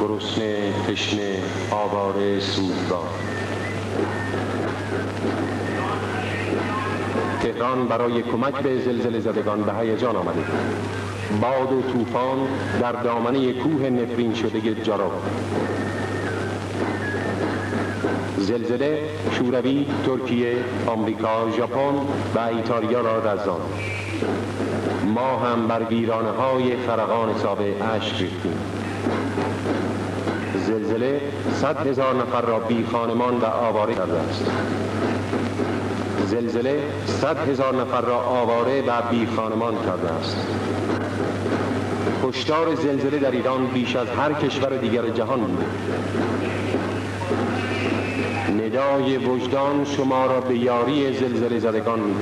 گرسنه تشنه آواره سوزگار تهران برای کمک به زلزله زدگان به هیجان آمده. باد و طوفان در دامنه کوه نفرین شده جارا زلزله شوروی، ترکیه، آمریکا، ژاپن و ایتالیا را رزان. ما هم بر ویرانه های خرقان سابه اشک ریختیم. زلزله صد هزار نفر را بی خانمان و آواره کرده است. زلزله صد هزار نفر را آواره و بی خانمان کرده است. کشتار زلزله در ایران بیش از هر کشور دیگر جهان بوده. ندای وجدان شما را به یاری زلزله زدگان می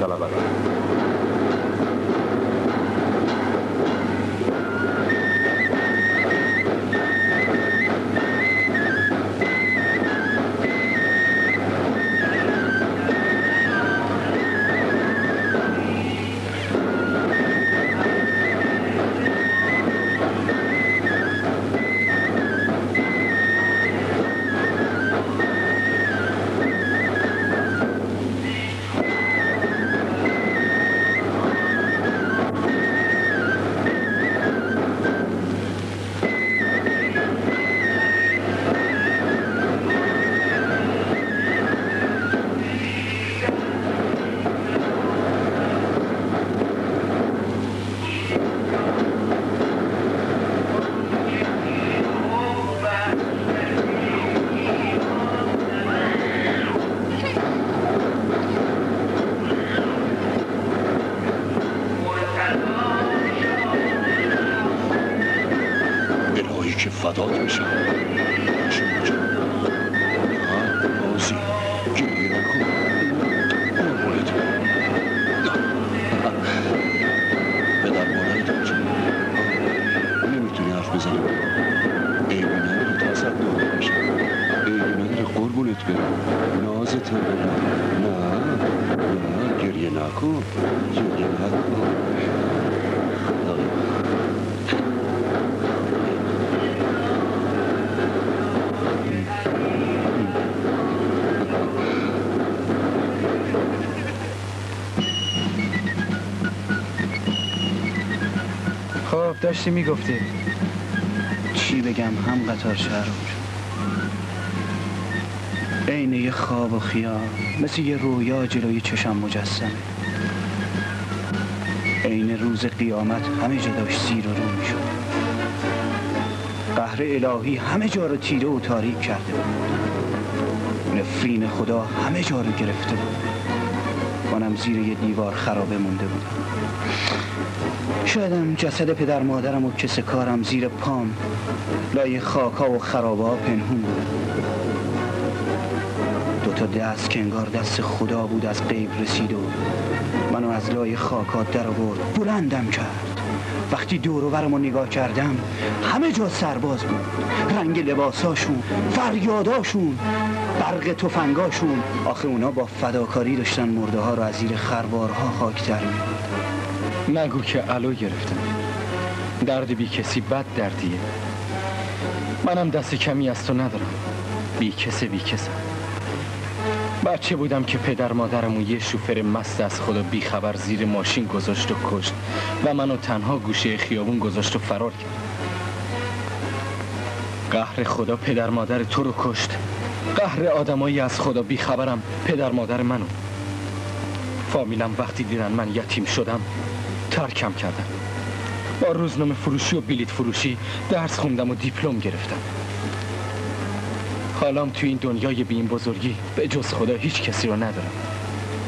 داشتی می‌گفتی. چی بگم؟ هم قطار شهر عین یه خواب و خیال مثل یه رویا جلوی چشم مجسمه عین روز قیامت همه جا داشت سیر و رو می‌شد. قهر الهی همه جا رو تیره و تاریک کرده بود. نفرین خدا همه جا رو گرفته بود. منم زیر یه دیوار خرابه مونده بودم. شایدم جسد پدر مادرم و کس کارم زیر پام. لای خاکا و خرابا پنهون بود دوتا دست که انگار دست خدا بود از قیب رسید و منو از لای خاکا در آورد. بلندم کرد. وقتی دور و برمو نگاه کردم همه جا سرباز بود. رنگ لباساشون فریاداشون برق تفنگاشون. آخه اونا با فداکاری داشتن مرده ها رو از زیر خربارها خاکتر می نگو که علو گرفتم. درد بی کسی بد دردیه. منم دست کمی از تو ندارم. بی کسه بی کسم. بچه بودم که پدر مادرمون یه شوفر مست از خدا بی خبر زیر ماشین گذاشت و کشت و منو تنها گوشه خیابون گذاشت و فرار کرد. قهر خدا پدر مادر تو رو کشت. قهر آدمایی از خدا بی خبرم پدر مادر منو. فامیلم وقتی دیدن من یتیم شدم ترکم کردم. با روزنامه فروشی و بلیت فروشی درس خوندم و دیپلم گرفتم. حالام تو این دنیای بی این بزرگی به جز خدا هیچ کسی رو ندارم.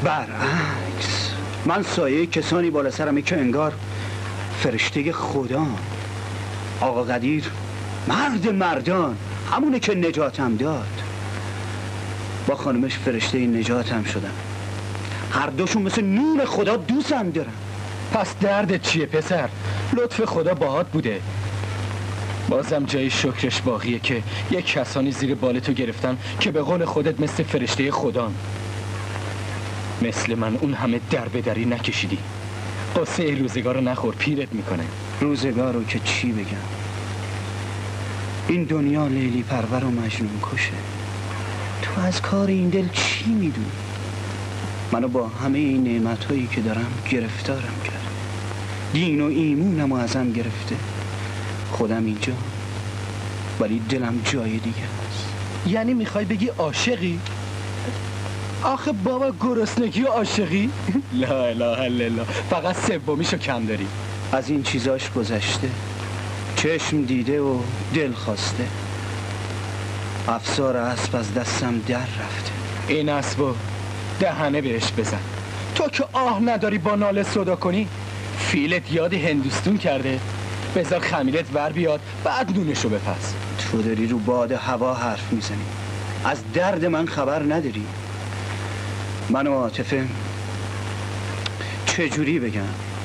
برعکس. من سایه کسانی بالا سرمه که انگار فرشته خدا. آقا قدیر مرد مردان همونه که نجاتم داد. با خانمش فرشته نجاتم شدم. هر دوشون مثل نور خدا دوستم دارم پس دردت چیه پسر؟ لطف خدا باهات بوده. بازم جای شکرش باقیه که یک کسانی زیر بالتو گرفتن که به قول خودت مثل فرشته خدان. مثل من اون همه در دری نکشیدی. قصه روزگار رو نخور پیرت می‌کنه. روزگار رو که چی بگم؟ این دنیا لیلی پرور و مجنون کشه. تو از کار این دل چی می‌دونی؟ منو با همه این نعمت هایی که دارم گرفتارم دین و ایمونم ازم گرفته. خودم اینجا ولی دلم جای دیگه است. یعنی می‌خوای بگی عاشقی؟ آخه بابا گرسنگی و عاشقی؟ لا اله الا الله فقط سومیشو کم داری. از این چیزاش گذشته. چشم دیده و دل خواسته. افسار اسب از دستم در رفته. این اسبو دهنه بهش بزن. تو که آه نداری با ناله صدا کنی فیلت یاد هندوستون کرده. بذار خمیلت ور بیاد بعد نونشو بپس تو داری رو باد هوا حرف می‌زنی. از درد من خبر نداری. من و عاطفه چجوری بگم؟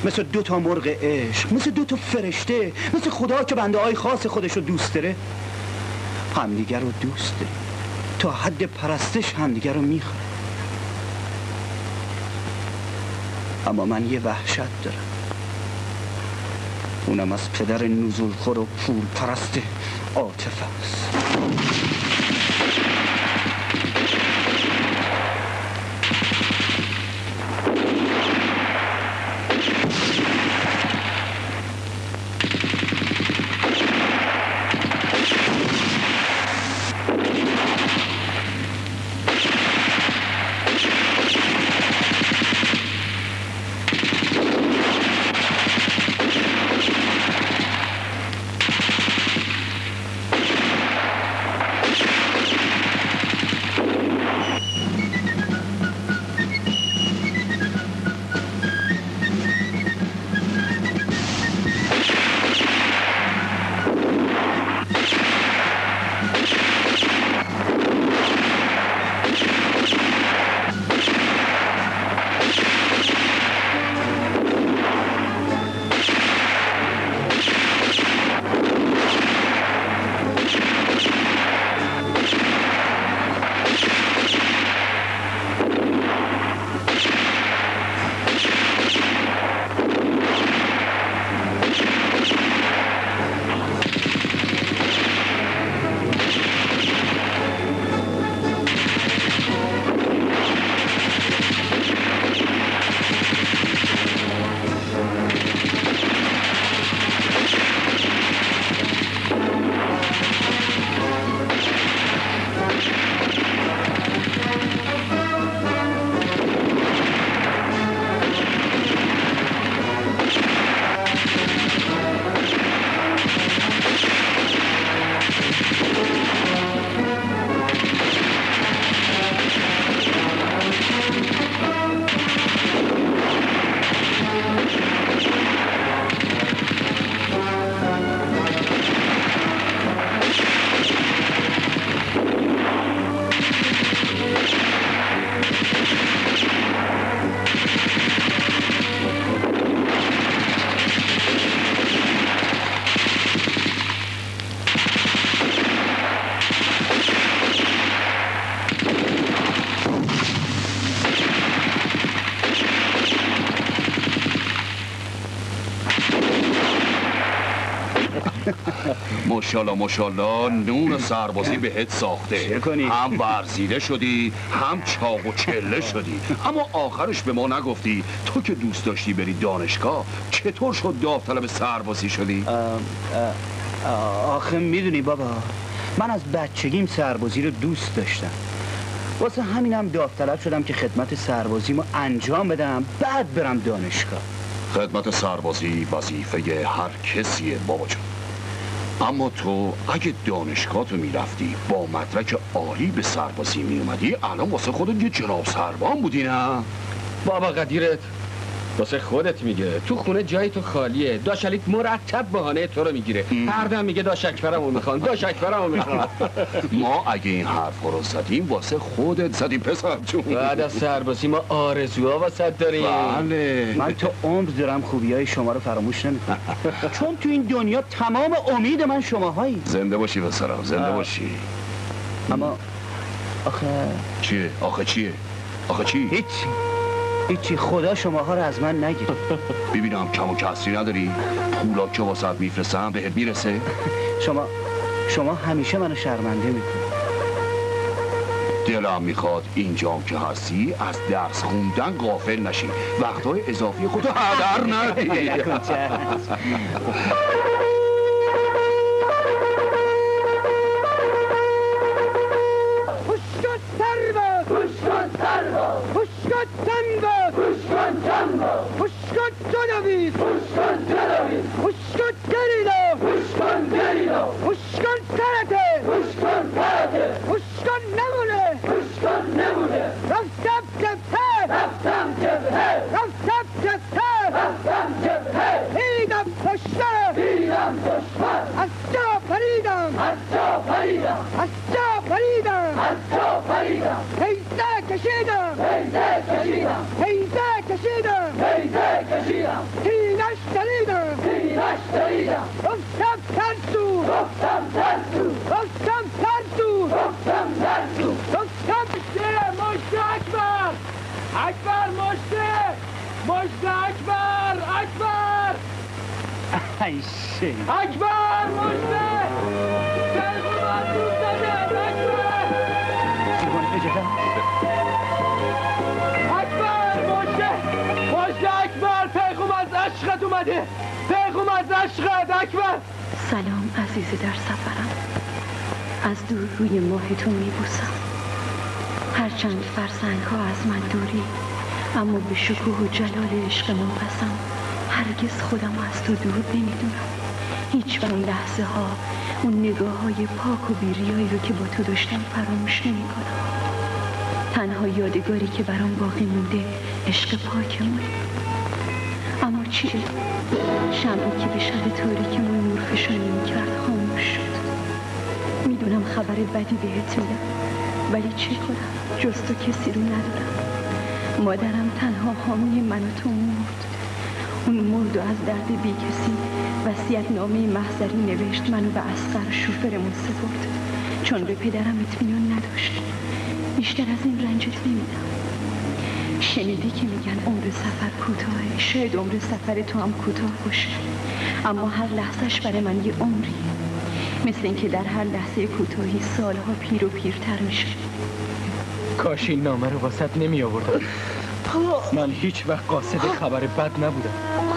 مثل دو تا مرغ عشق مثل دو تا فرشته مثل خدا که بنده های خاص خودشو دوست داره. همدیگر رو دوست داریم تا حد پرستش همدیگر رو می‌خواه اما من یه وحشت دارم. اونم از پدر نزولخور و پول پرست عاطف است. ماشاءالله ماشاءالله نور سربازی بهت ساخته. چه کنی؟ هم ورزیده شدی هم چاق و چله شدی. اما آخرش به ما نگفتی تو که دوست داشتی بری دانشگاه چطور شد داوطلب سربازی شدی؟ آخه می‌دونی بابا من از بچگیم سربازی رو دوست داشتم. واسه همینم داوطلب شدم که خدمت سربازیمو انجام بدم بعد برم دانشگاه. خدمت سربازی وظیفه هر کسیه بابا جان. اما تو اگه دانشگاه تو می‌رفتی با مدرک عالی به سربازی میومدی الان واسه خودت یه جناب سربان بودی نه؟ بابا قدیرت واسه خودت میگه. تو خونه جای تو خالیه. داشلیت مرتب بهانه تو رو می‌گیره. هر دم میگه داش اکبرمو می‌خوان داش اکبرمو می‌خوان. ما اگه این حرف رو زدیم واسه خودت زدیم پسر جون. بعد از سربازی ما آرزوها واسه داریم. بله. من تا عمر دارم خوبی های شما رو فراموش نمی‌کنم. چون تو این دنیا تمام امید من شماهایی. زنده باشی پسرم زنده باشی. اما آخه چیه؟ آخه چیه؟ آخه چی؟ هیچ. هیچی خدا شماها رو از من نگیر. ببینم کم و کسری نداری؟ پولا که واسه میفرستم؟ بهت می‌رسه؟ شما شما همیشه منو شرمنده می‌کنید دلم می‌خواد اینجا که هستی از درس خوندن غافل نشی. وقتهای اضافی خودتو هدر ندی. کن چند باز پوش کن چند باز پوش کن جنویز پوش کن جنویز پوش کن گریلا پوش کن گریلا پوش کن سرته پوش کن سرته پوش کن رفتم جبهه رفتم جبهه رفتم جبهه رفتم freedom! Hasta freedom! Hasta freedom! Hasta freedom! Hasta freedom! Hasta kashida! Hasta kashida! Hasta kashida! Hasta kashida! Tinash talida! Tinash talida! Ofsam tartu! Ofsam tartu! Ofsam tartu! Ofsam tartu! Ofsam bishtera Moshe Akbar! Akbar Moshe! Moshe Akbar! Akbar! اکبر مجده سرخوبت دوستانه اکبر اکبر مجده مجده اکبر پیغم از عشقت اومده پیغم از عشقت اکبر سلام عزیز در سفرم از دور روی ماه تو میبوسم هرچند فرسنگ ها از من دوری اما به شکوه و جلال عشق قسم هرگز خودم از تو دور نمی‌دونم. هیچ اون لحظه ها اون نگاه های پاک و بیریایی رو که با تو داشتم فراموش نمی کنم تنها یادگاری که برام باقی مونده عشق پاکمون. اما چی؟ شمعی که به شب تاریکمون نور فشانی کرد خاموش شد. می‌دونم خبر بدی بهت میدم ولی چه کنم؟ جز تو کسی رو ندارم مادرم تنها حامی من و تو مرد. اون مرد و از درد بی کسی وسیعت نامه محضری نوشت. منو به اسقر شوفرمون سپرد. چون به پدرم اطمینان نداشت. بیشتر از این رنجت نمیدم. شنیدی که میگن عمر سفر کوتاه شاید عمر سفر تو هم کوتاه باشه. اما هر لحظهش برای من یه عمریه. مثل اینکه در هر لحظه کوتاهی سالها پیر و پیرتر میشه. کاش این نامه رو واسط نمی آوردم من هیچ وقت قاصد خبر بد نبودم.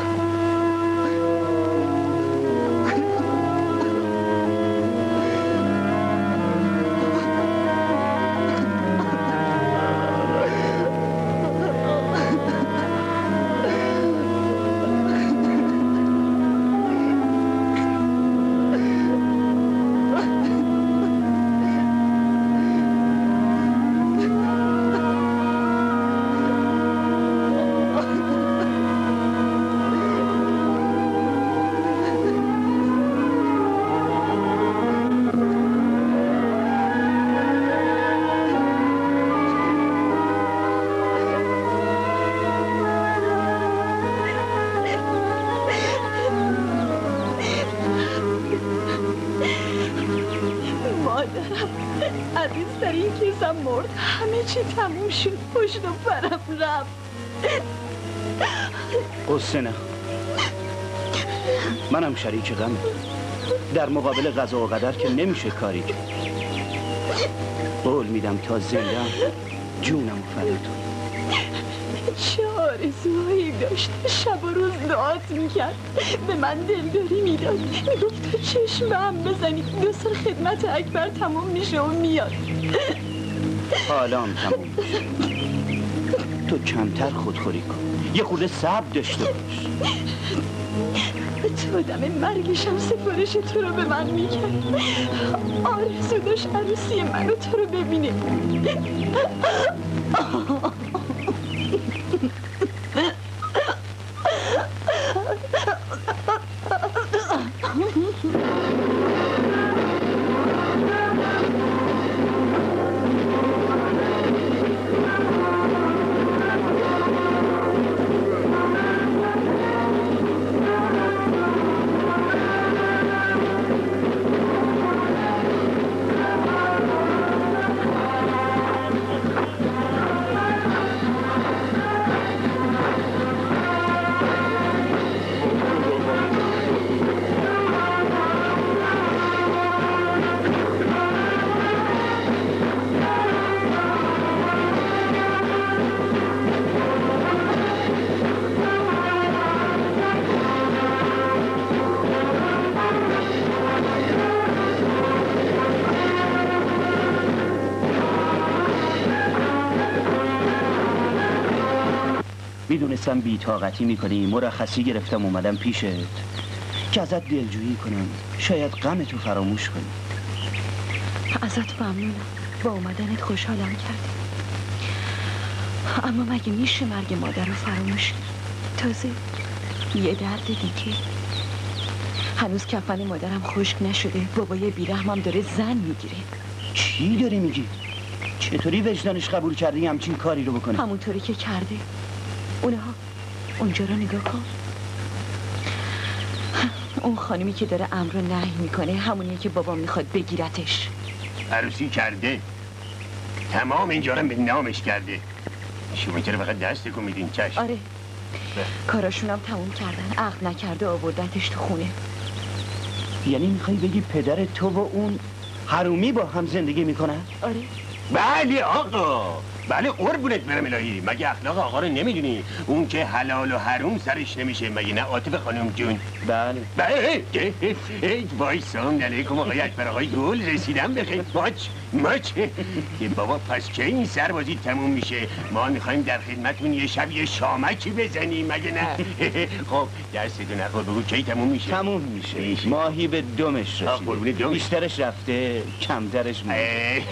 قصه منم شریک غمه در مقابل غذا و قدر که نمیشه کاری کرد. قول میدم تا زنده جونم فداتون چه آرزوهایی داشت شب و روز دعات می‌کرد. به من دلداری می‌داد. می‌گفت تو چشم هم بزنی. دو سر خدمت اکبر تموم میشه و میاد. حالا هم تموم تو کمتر خودخوری کن. یه خورده صبر داشته باش. تو دم مرگشم سفارش تو رو به من می‌کرد آرزو داشت عروسی منو تو رو ببینه می‌دونستم بیتاقتی می‌کنی مرخصی گرفتم اومدم پیشت. که ازت دلجویی کنم شاید غم تو فراموش کنی. ازت ممنونم. با اومدنت خوشحالم کردی. اما مگه میشه مرگ مادر رو فراموش تازه یه درد دیگه. هنوز کفن مادرم خشک نشده. بابای بیرحمم داره زن می‌گیره. چی داری میگی؟ چطوری وجدانش قبول کردی همچین کاری رو بکنه؟ همونطوری که کرده. اونها اونجا رو نگاه کن. اون خانمی که داره امر رو نهی می‌کنه همونیه که بابا می‌خواد بگیرتش. عروسی کرده. تمام اینجا رو به نامش کرده. شما چرا فقط دست کن میدین؟ چشم. آره. کاراشونم تموم کردن. عقل نکرده آوردتش تو خونه. یعنی می‌خوای بگی پدر تو و اون حرومی با هم زندگی می‌کنن؟ آره. بله آقا. بله قربونت برم الهی. مگه اخلاق آقا رو نمی‌دونی؟ اون که حلال و حروم سرش نمیشه. مگه نه عاطف خانم جون؟ بله. بله. ای وای سلام علیکم آقای اکبر. آقای گل رسیدم بخیر ماچ ماچ که بابا پس کی این سربازی تموم میشه؟ ما می‌خوایم در خدمتون یه شب یه شامکی بزنیم مگه نه؟ خب دستتو نخور بگو کی تموم میشه؟ تموم میشه. ماهی به دومش دومش. بیشترش رفته کمترش مونده.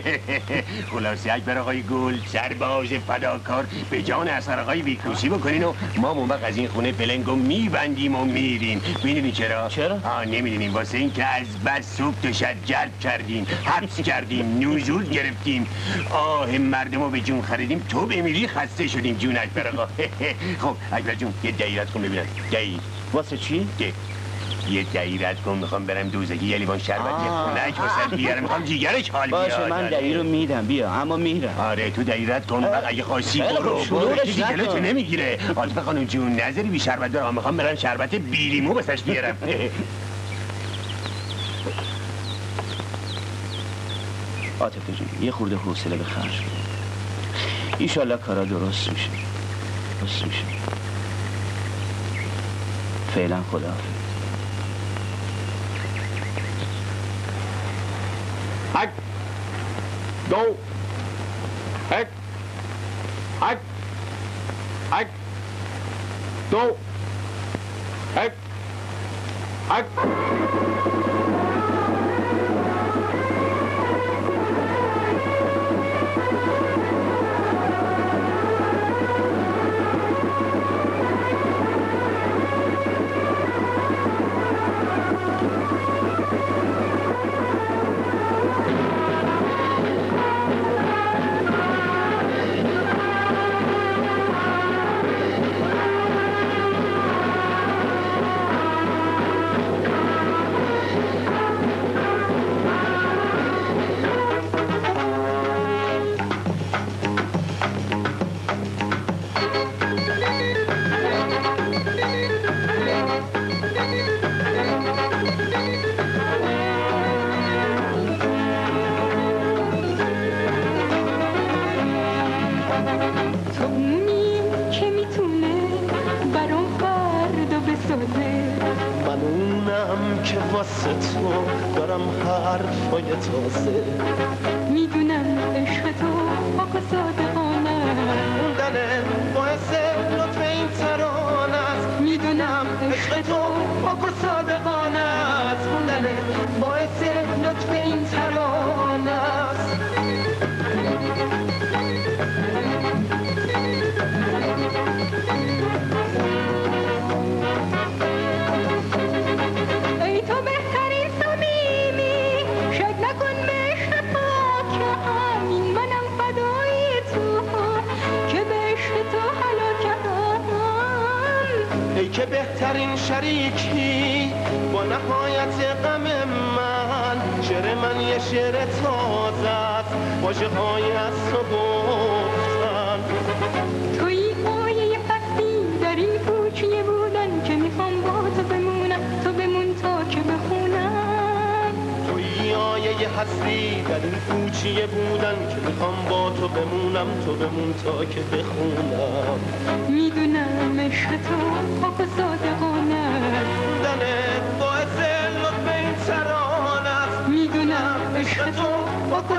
خلاصه اکبر آقای گل سرباز فداکار به جان اثر آقای بیکوسی بکنین و ما وقت از این خونه پلنگو میبندیم و میریم. می‌دونی چرا؟ چرا؟ آه نمی‌دونیم. واسه این که از بس صبح شب جلب کردیم. حبس کردیم. نوزول گرفتیم. آه مردم رو به جون خریدیم. تو بمیری خسته شدیم جون اکبر آقا. خب اکبر جون یه دایرت کن ببینم. دایی. واسه چی؟ ده. یه دایرت کن می‌خوام برم دوزگی یه لیوان شربت یه. خونک واسه بیارم. می‌خوام جیگرش حال بیاد باشه من. دایی رو میدم. بیا اما میرم. آره تو دایرت کن و اگه خواستی برو. برو. جلوتو نمی‌گیره. عاطفه خانم جون نظری بی شربت دارم می‌خوام برم شربت بیلیمو بسش بیارم. عاطفه جون یه خورده حوصله به خرج ایشالله کارا درست میشه. درست میشه. فعلا خدا هک دو. هک هک هک دو. هک هک شریکی با نهایت غم من. شعر من یه شعر تازه است واژه های از تو گفتن توی آیه پستی در این کوچه بودن که می‌خوام با تو بمونم تو بمون تا که بخونم. توی آیه هستی در این کوچیه بودن که می‌خوام با تو بمونم تو بمون تا که بخونم. می‌دونم عشق تو پاک و صادقانه خوندن باعث لطف این ترانه است. می‌دونم عشق تو پاک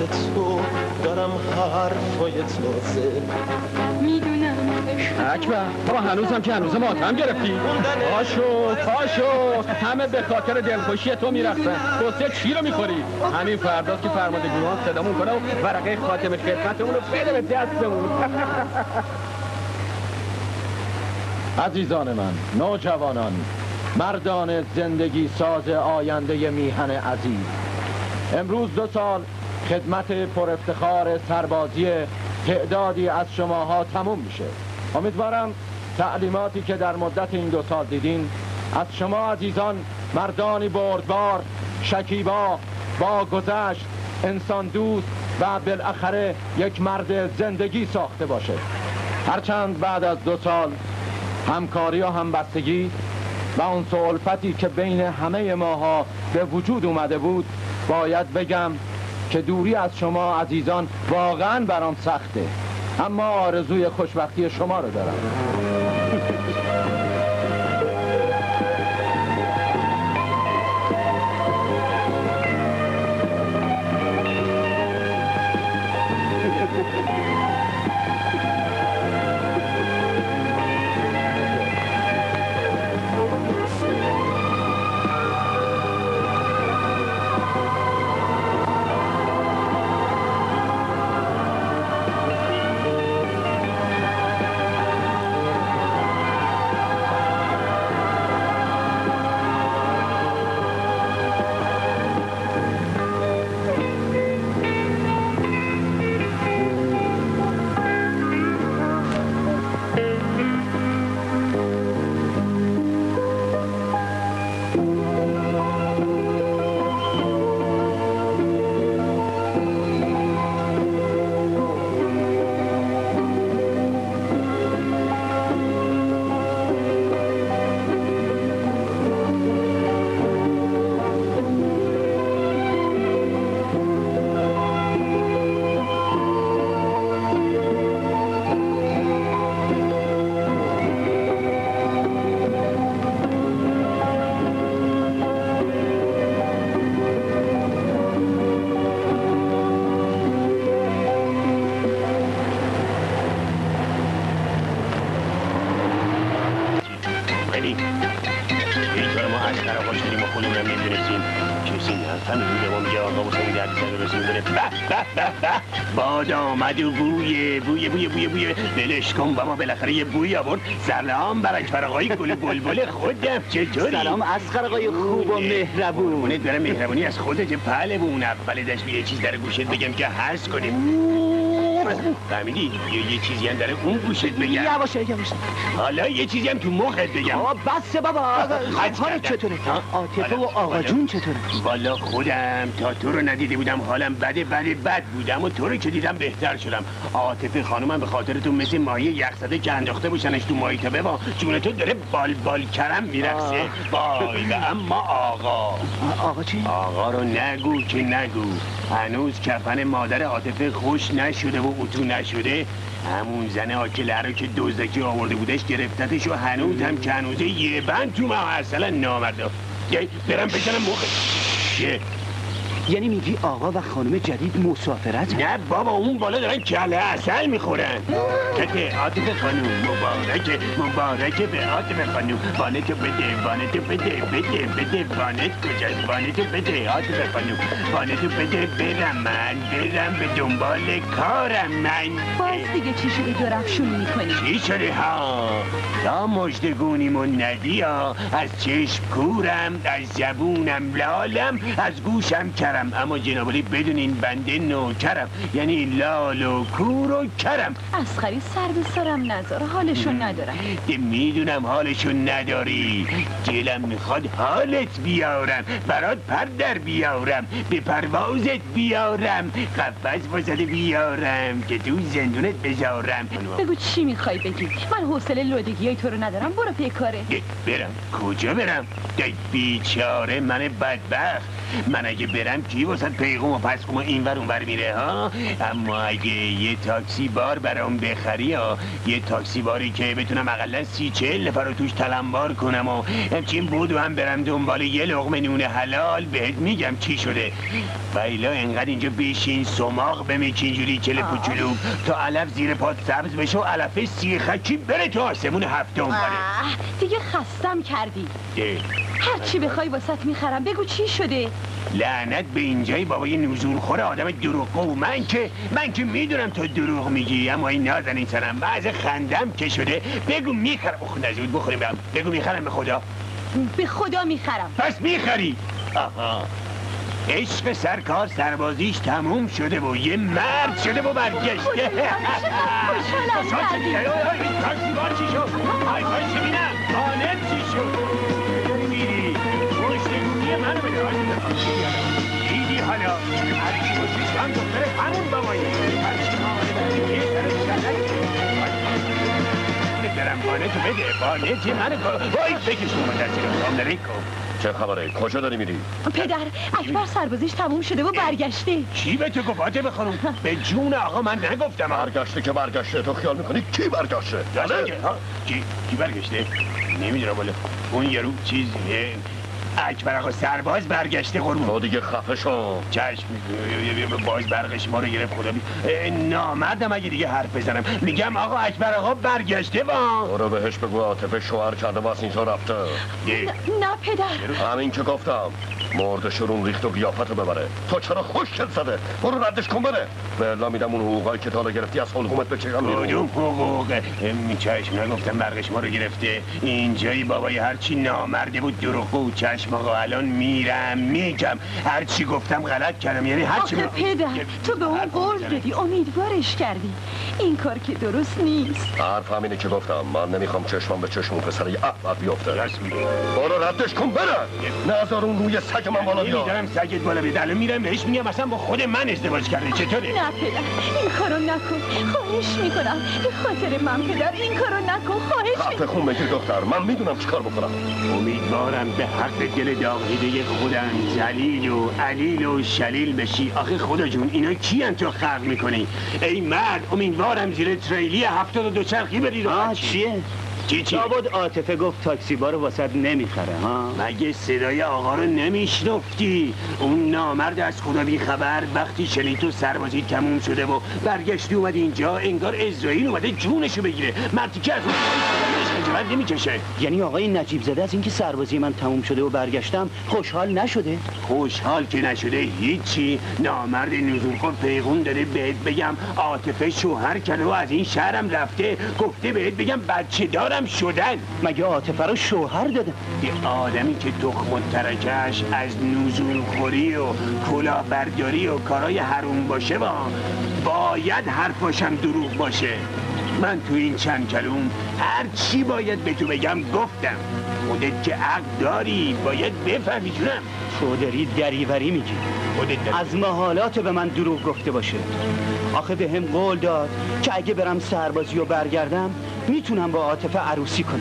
واسه تو دارم حرفای تازه. می‌دونم عشق اکبر بابا هنوزم که هنوز ماتم گرفتی. پاشو پاشو. همه به خاطر دلخوشی تو می‌رفتن دوسته چی رو می‌خوری؟ همین فرداست که فرماندگوان صدامون کنه و ورقه خاتم خدمتمون رو بده به دستمون. عزیزان من نوجوانان مردان زندگی ساز آینده میهن عزیز. امروز دو سال خدمت پر افتخار سربازی تعدادی از شماها تموم میشه. امیدوارم تعلیماتی که در مدت این دو سال دیدین از شما عزیزان مردانی بردبار شکیبا با گذشت انسان دوست و بالاخره یک مرد زندگی ساخته باشه. هرچند بعد از دو سال همکاری و همبستگی و اون سلفتی که بین همه ماها به وجود اومده بود باید بگم که دوری از شما عزیزان واقعا برام سخته. اما آرزوی خوشبختی شما رو دارم. باد آمد و بوی بوی بوی بوی بوی بلش کن بابا بالاخره یه بوی آورد. سلام بر اکبر آقای گل بلبل خودم چطوری؟ سلام از آقای خوب و مهربون. برم مهربونی از خودت پهله اون اول دشت یه چیز در گوشت بگم که هست کنیم. فهمیدی؟ یه, چیزی هم در اون گوشت بگم. یواشه یواشه حالا یه چیزی هم تو مخت بگم. آه بس بابا. حالت چطوره؟ عاطفه و آقا جون چطوره؟ والا خودم تا تو رو ندیده بودم حالم بده بده بد بودم و تو رو که دیدم بهتر شدم. عاطفه خانومم به خاطر تو مثل مایه یخزده که انداخته بوشنش تو ماهی تا ببا جون تو داره بال بال کرم میرقصه. وای و اما آقا. آقا چی؟ آقا رو نگو که نگو. هنوز کفن مادر عاطفه خوش نشده و اتو نشده. همون زن آکله رو که دزدکی آورده بودش گرفتتش و هنوز هم که هنوزه یه بند تو اصلا نامرده یه برم بزنم مخ؟ یعنی میگی آقا و خانم جدید مسافرت؟ نه بابا اون بالا دارن کله اصل می‌خورن. کته عاطف خانوم مبارکه مبارکه به عاطف خانوم وانتو بده وانتو بده بده بده. وانت کجاست؟ وانتو بده عاطف خانوم وانتو بده برم من برم به دنبال کارم من. باز دیگه چی شده؟ درفشون می‌کنی. چی شده ها؟ تا مجدگونیمون ندی ها از چشم کورم از زبونم لالم از گوشم کرم. اما جنابالی بدونین بنده نوکرم. یعنی لال و کور و کرم. اسخری سر به سرم نذار حالشون ندارم. ده می‌دونم حالشون نداری. دلم می‌خواد حالت بیارم برات پر در بیارم به پروازت بیارم. قفص واسه بیارم که تو زندونت بذارم بگو چی می‌خوای بگی؟ من حوصله لودگی های تو رو ندارم برو پی کاره. برم. کجا برم؟ ده بیچاره من بدبخت. من اگه برم کی واسه پیغوم و پسقوم اینور اونور میره ها؟ اما اگه یه تاکسی بار برام بخری ها؟ یه تاکسی باری که بتونم اقلا سی چهل نفر رو توش تلمبار کنم و همچین بودو هم برم دنبال یه لغمه نون حلال بهت میگم چی شده. ویلا انقدر اینجا بشین سماق بمیک اینجوری کل کوچولو تا علف زیر پات سبز بشه و علف سیخکی بره تو آسمون آه، دیگه خستم کردی. اه. هر چی بخوای واسط می‌خرم بگو چی شده؟ لعنت به اینجای بابای نزول خوره آدم دروغگو من که من که می‌دونم تو دروغ میگی اما این نازنین سرم بعض خندم که شده. بگو می‌خرم. اخ نزود بخوریم برم. بگو می‌خرم به خدا. به خدا می‌خرم. پس می‌خری. آها. عشق سرکار سربازیش تموم شده و یه مرد شده و برگشته. خوشحالم خوشحال کردی. شدی؟ آی، آی، این تاکسی بار پشتگونی من بده دیدی حالا هرچی باشی شم دختر همون بابایی هرچی آمده برای یه سر شدن درم بانه تو بده بانه چه من وای بکش دستی رو سلام علیکم چه خبره؟ کجا داری میری؟ پدر اکبر سربازیش تموم شده و برگشته. کی به تو گفت خانم؟ به جون آقا من نگفتم. برگشته که برگشته. تو خیال می‌کنی کی برگشته؟ بله؟ کی کی برگشته؟ نمی‌دونم ولی اون یارو چیز اکبر آقا سرباز برگشته قربون. تو دیگه خفه شو. چشم. باز برقش ما رو گرفت خدا نامردم اگه دیگه حرف بزنم. میگم آقا اکبر آقا برگشته با برو بهش بگو عاطفه شوهر کرده و از اینجا رفته. نه پدر. همین که گفتم. مرد شرون ریخت و قیافت رو ببره. تو چرا خوشگل زده؟ برو ردش کن بره. به الا میدم اون حقوقایی که تا حالا گرفتی از حلقومت بچگم کدوم بیرون. حقوق؟ چشم نگفتم برقش ما رو گرفته. اینجایی بابای هرچی نامرده بود دروغگو چشم آقا الان میرم میگم. هرچی گفتم غلط کردم. یعنی هرچی آخه پدر تو به اون قول دادی امیدوارش کردی. این کار که درست نیست. حرف همینه که گفتم. من نمی‌خوام چشمم به چشم اون پسر احمد بیفته. برو ردش کن بره. نظر اون روی سگ من بالا بیار نمیدارم سگت بالا بیاد الان میرم بهش میگم اصلا با خود من ازدواج کرده چطوره؟ نه پدر این کارو نکن. خواهش می‌کنم. به خاطر من پدر این کارو نکن. خواهش می‌کنم. خون بگیر دختر. من می‌دونم چیکار بکنم. امیدوارم به حق دل داغیده خودم زلیل و علیل و شلیل بشی. آخه خدا جون اینا کیان تو خلق می‌کنی؟ ای مرد امیدوارم زیر تریلی هفتاد و دو چرخی بری رو چیه؟ چی چی؟ لابد عاطفه گفت تاکسی بار واسط نمی‌خره ها؟ مگه صدای آقا رو نمیشنفتی؟ اون نامرد از خدا بی خبر وقتی شنید تو سربازی تموم شده و برگشتی اومد اینجا انگار اسرائیل اومده جونشو بگیره. مردی که از اون خجالت نمی‌کشه. یعنی آقای نجیب زده از اینکه سربازی من تموم شده و برگشتم خوشحال نشده؟ خوشحال که نشده هیچی. نامرد نزولخور پیغون داره بهت بگم عاطفه شوهر کرده و از این شهرم رفته گفته بهت بگم بچه دارم. شدن. مگه عاطفه رو شوهر دادم؟ یه آدمی که تخم و ترکش از نزولخوری و کلاهبرداری و کارای حروم باشه با باید حرفاشم دروغ باشه. من تو این چند کلوم هر چی باید به تو بگم گفتم. خودت که عقل داری باید بفهمی جونم تو داری دریوری میگی. خودت. از محالات به من دروغ گفته باشه. آخه به هم قول داد که اگه برم سربازی و برگردم می‌تونم با عاطفه عروسی کنم.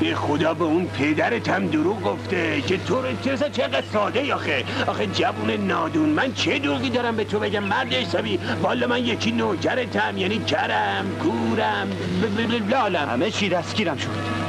به خدا به اون پدرت هم دروغ گفته. که تو رو چقدر ساده آخه؟ آخه جوون نادون. من چه دروغی دارم به تو بگم؟ مرد حسابی والا من یکی نوکرتم یعنی کرم کورم. لالم همه چی دستگیرم شد.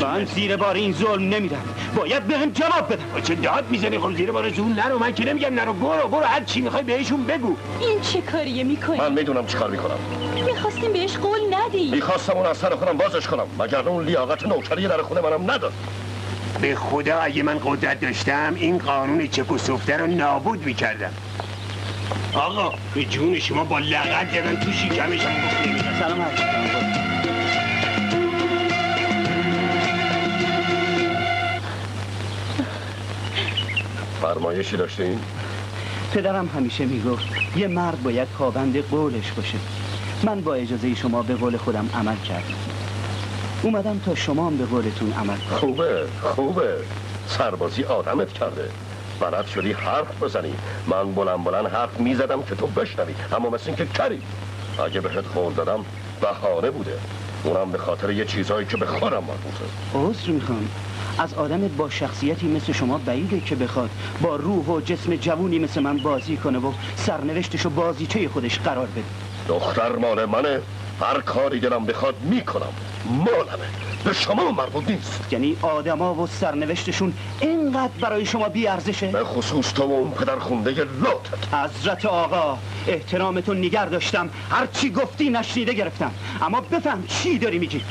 من زیر بار این ظلم نمیدم باید به هم جواب بدم چه داد می‌زنی خب زیر بار زون نرو من که نمیگم نرو. برو برو. هر چی می‌خوای بهشون بگو. این چه کاریه می‌کنی؟ من می‌دونم چیکار می‌کنم. می‌خواستیم بهش قول ندی. می‌خواستم اون از سر خودم بازش کنم. مگر اون لیاقت نوکری در خونه منم نداد؟ به خدا اگه من قدرت داشتم این قانون چک و سفته رو نابود می‌کردم. آقا به جون شما با لغت زدن تو شکمشم گفت نمیدن سلام فرمایشی داشتین پدرم همیشه می‌گفت یه مرد باید پابند قولش باشه. من با اجازه شما به قول خودم عمل کردم. اومدم تا شما هم به قولتون عمل کنید خوبه خوبه. سربازی آدمت کرده. بلد شدی حرف بزنی. من بلند بلند حرف می‌زدم که تو بشنوی. اما مثل اینکه کری اگه بهت قول دادم بهانه بوده. اونم به خاطر یه چیزهایی که به خودم مربوطه عذر می‌خوام. از آدم با شخصیتی مثل شما بعیده که بخواد با روح و جسم جوونی مثل من بازی کنه و سرنوشتش و بازیچه خودش قرار بده. دختر مال منه. هر کاری دلم بخواد می‌کنم. مالمه. به شما مربوط نیست. یعنی آدما و سرنوشتشون اینقدر برای شما بیارزشه؟ به خصوص تو و اون پدر خونده لاتت. حضرت آقا احترامتون نگر داشتم. هر چی گفتی نشنیده گرفتم. اما بفهم چی داری میگی؟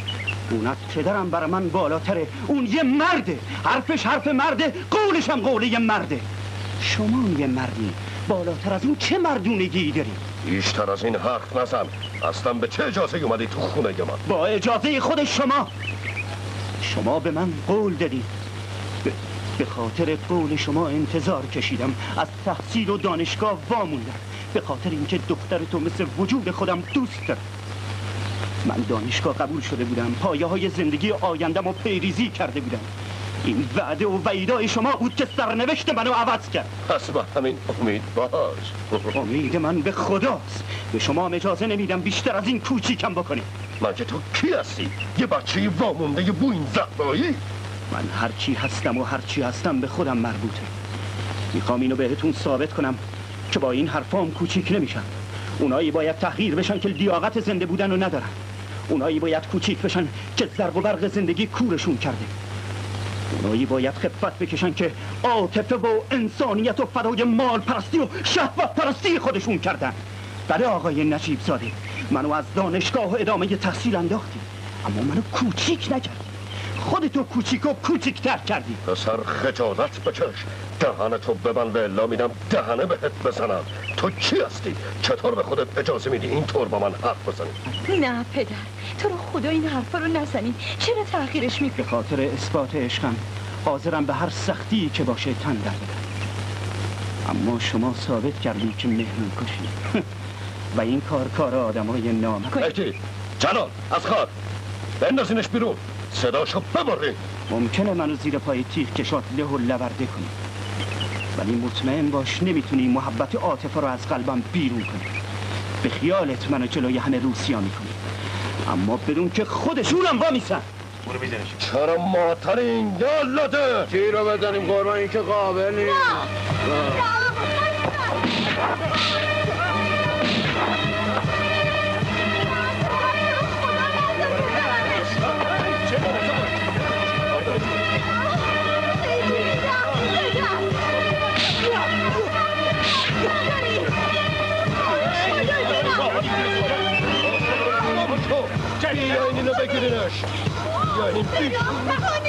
اون از پدرم برای من بالاتره. اون یه مرده. حرفش حرف مرده. قولش هم قول یه مرده. شما یه مردی بالاتر از اون چه مردونگی داری؟ بیشتر از این حرف نزن. اصلا به چه اجازه اومدی تو خونه من با اجازه خود شما. شما به من قول دادید. به- خاطر قول شما انتظار کشیدم. از تحصیل و دانشگاه واموندم. به خاطر اینکه دخترتو مثل وجود خودم دوست دارم. من دانشگاه قبول شده بودم. پایه های زندگی آیندم و پیریزی کرده بودم. این وعده و وعیدای شما بود که سرنوشت منو عوض کرد. پس به همین امید باش. امید من به خداست. به شما اجازه نمیدم بیشتر از این کوچیکم بکنید مگه تو کی هستی؟ یه بچه وامونده بوین زهرایی؟ من هرچی هستم و هرچی هستم به خودم مربوطه. می‌خوام اینو بهتون ثابت کنم که با این حرفام کوچیک نمیشن اونایی باید تحقیر بشن که لیاقت زنده بودن رو ندارن. اونایی باید کوچیک بشن که زرق و برق زندگی کورشون کرده. اونایی باید خفت بکشن که عاطفه و انسانیت و فدای مال پرستی و شهوت پرستی خودشون کردن. بله آقای نجیب زاده منو از دانشگاه و ادامه تحصیل انداختی اما منو کوچیک نکردی. خودتو کوچیک و کوچیکتر کردی. پسر خجالت بکش. دهنتو ببند و الا میدم دهنه بهت بزنم. تو کی هستی؟ چطور به خودت اجازه میدی اینطور با من حرف بزنی؟ نه پدر. تو رو خدا این حرفا رو نزنید چرا تأخیرش می‌کنی؟ به خاطر اثبات عشقم. حاضرم به هر سختی که باشه تن در بدم اما شما ثابت کردید که مهمون کشید و این کار کار آدمای نام مهدی جلال از خار بندازینش بیرون. صداشو ببرین. ممکنه منو زیر پای تیغ کشات له و لورده کنی. ولی مطمئن باش نمی‌تونی محبت عاطفه رو از قلبم بیرون کنی. به خیالت منو جلوی همه روسیا می‌کنی. اما بدون که خودشونم وامیسن. چرا ماترین یا لاده چی رو بزنیم؟ قربان این که قابل نیست بیاین اینو بگیرینش بیاین بیش که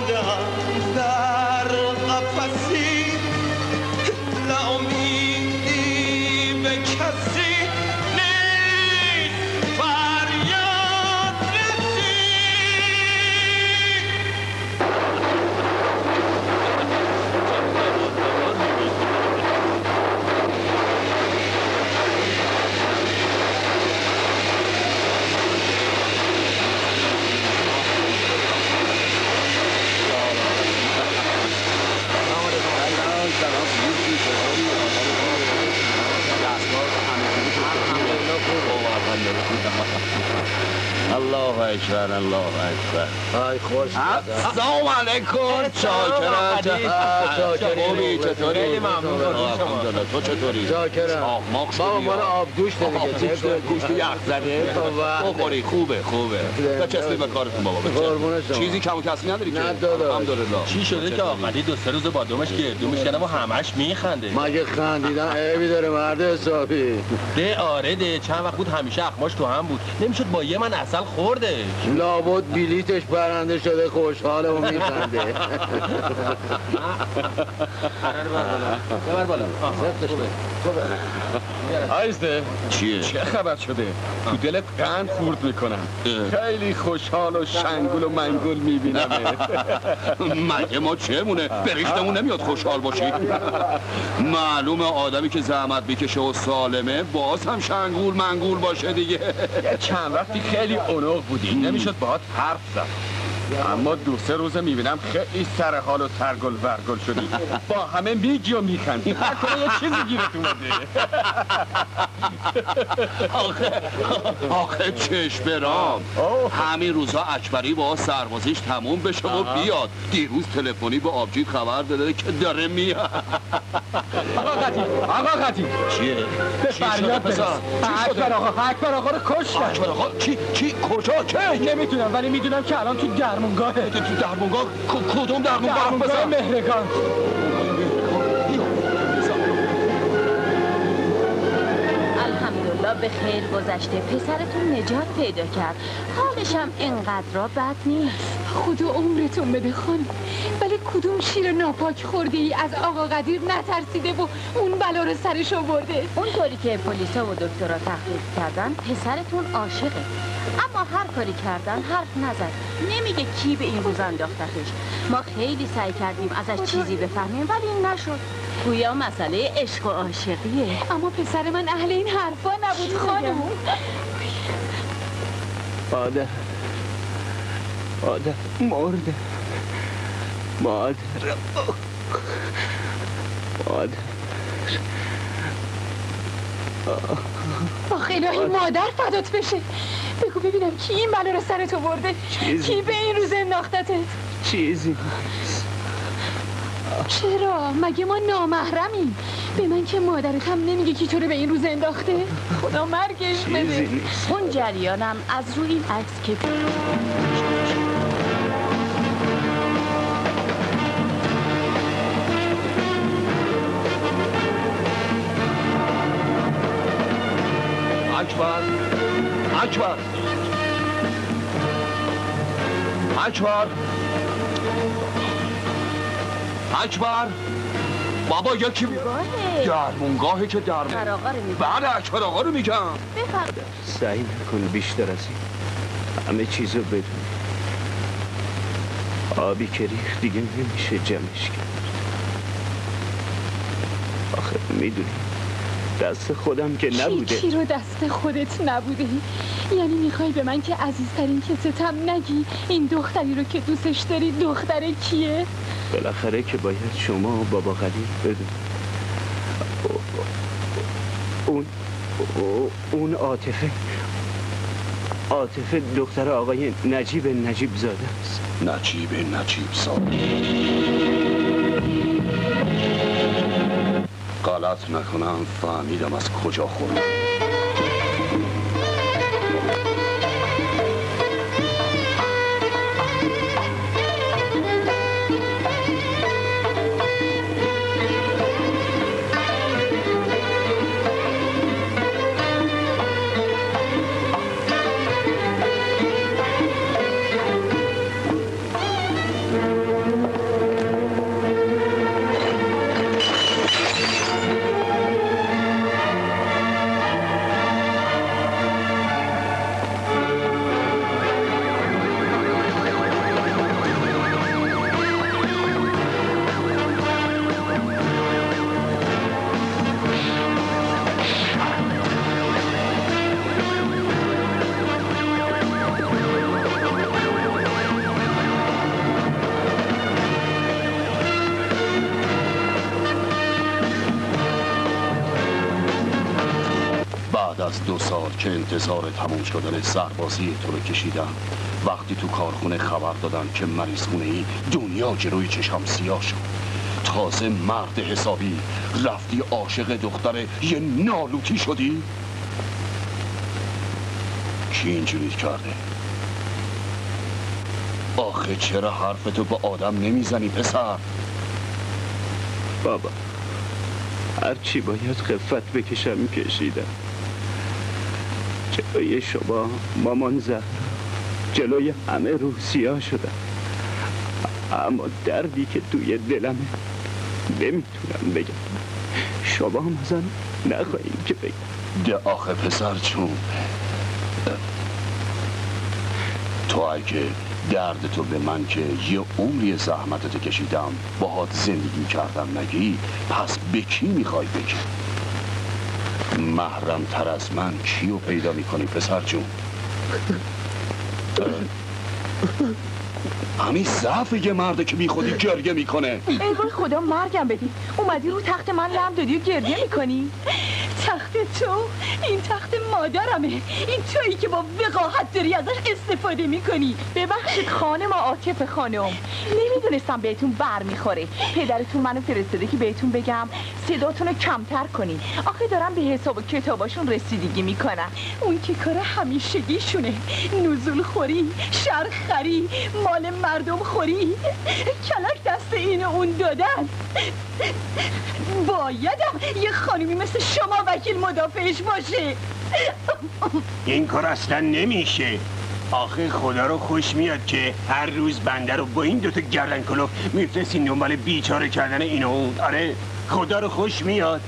wonder الله اکبر الله اکبر. آی خوش سلام علیکم. چاکرم. خوبی چطوری خیلی ممنون. تو چطوری؟ چاکرم. بابا مال یا؟ آبگوش دیگه؟ گوشت. یخ زده. بخوری. خوبه خوبه. بچسبی به کارتون بابا. چیزی کم و کسی نداری که. الحمدلله. چی شده که آقلی دو سه روز بادومش گردومش کردم و همش میخنده. مگه خندیدن عیبی داره مرد حسابی. ده آره ده. چند وقت بود همیشه اخماش تو هم بود. نمی‌شد با یه من اصل خورده لابد بلیتش برنده شده خوشحاله و میخنده ببر بالا. آیسته چیه؟ چه خبر شده؟ تو دلت قند خورد می‌کنم. خیلی خوشحال و شنگول و منگول می‌بینم. مگه ما چه مونه بریشتمون نمیاد خوشحال باشی. معلومه آدمی که زحمت می‌کشه و سالمه باز هم شنگول منگول باشه دیگه. چند وقتی خیلی اونوق بودی. نمی‌شد باهات حرف زد. اما دو سه روزه می‌بینم خیلی سر حال و ترگل ورگل شدی. با همه میگی و میخندی. نکنه یه چیزی گیرت اومده آخه آخه چشم برام. همین روزا اکبری با سربازیش تموم بشه و بیاد. دیروز تلفنی به آبجید خبر داده که داره میاد. آقا قطی آقا قطی چیه؟ به فریاد؟ برس؟ اکبر آقا اکبر آقا رو کشتن. اکبر آقا کی کی کجا؟ کی نمی‌تونم ولی می‌دونم که الان تو درمونگاه تو درمونگاه کدوم درمونگاه درمونگاه مهرگان به خیر گذشته پسرتون نجات پیدا کرد. حالش هم اینقدر را بد نیست. خدا عمرتون بده خانم. ولی کدوم شیر ناپاک خورده ای از آقا قدیر نترسیده و اون بلا رو سرش آورده؟ اونطوری که پلیسا و دکترها تحقیق کردن پسرتون عاشقه. اما هر کاری کردن حرف نزد. نمیگه کی به این روز انداختتش. ما خیلی سعی کردیم ازش چیزی بفهمیم ولی نشد. گویا مسئله عشق و عاشقیه. اما پسر من اهل این حرفا نبود خانم. مادر مادر مرده. مادر مادر آخ الهی مادر فدات بشه. بگو ببینم کی این بلا رو سرت آورده چیزی. کی به این روز انداختتت؟ چیزی؟ چرا؟ مگه ما نامحرمیم؟ به من که مادرت هم نمیگه کی تو رو به این روز انداخته؟ خدا مرگش بده. اون جریانم از روی این عکس که اکبر اکبر. اکبر. اکبر بابا یکی گاهه درمونگاهی که درمون آقا رو میگه بعد اکبر آقا رو میگم. سعی نکن بیشتر از این. همه چیزو بدون. آبی که ریخت دیگه نمیشه جمعش کرد. آخه می‌دونی دست خودم که نبوده. کی رو دست خودت نبوده؟ یعنی می‌خوای به من که عزیزترین کستم نگی؟ این دختری رو که دوستش داری دختر کیه؟ بالاخره که باید شما و بابا قدیر بدون اون اون عاطفه عاطفه دختر آقای نجیب نجیب زاده است. نجیب نجیب زاد غلط نکنم فهمیدم از کجا خوردم. تموم شدن سربازی تو رو کشیدم. وقتی تو کارخونه خبر دادن که مریض خونه ای دنیا جلوی چشم سیاه شد. تازه مرد حسابی رفتی عاشق دختر یه نالوتی شدی؟ کی اینجوری کرده؟ آخه چرا حرفتو به آدم نمی‌زنی پسر؟ بابا هرچی باید خفت بکشم کشیدم. جلوی شما مامان زهرا جلوی همه رو سیاه شدم. اما دردی که توی دلمه نمی‌تونم بگم. شما هم ازم نخواهیم که بگم. ده آخه پسر چون تو اگه درد تو به من که یه عمری زحمتت کشیدم باهات زندگی کردم نگی پس به کی می‌خوای بگی؟ محرم تر از من کیو پیدا می‌کنی پسر جون؟ همین ضعف یه مرده که بی خودی گریه می‌کنه. ای خدا مرگم بدی. اومدی رو تخت من لم دادی و گریه می‌کنی؟ تخت تو این تخت مادرمه. این تویی که با وقاحت داری ازش استفاده می‌کنی. ببخشید خانم عاطف خانم. نمی‌دونستم بهتون بر می‌خوره پدرتون منو فرستاده که بهتون بگم صداتون رو کمتر کنین آخه دارم به حساب و کتاباشون رسیدگی می‌کنم. اون که کار همیشگیشونه. نزول خوری شرخری مال مردم خوری. کلک دست این اون دادن. بایدم یه خانمی مثل شما وکیل مدافعش باشه. این کار اصلا نمیشه. آخه خدا رو خوش میاد که هر روز بنده رو با این دوتا گردن کلوف میفرستین دنبال بیچاره کردن این و اون. آره خدا رو خوش میاد.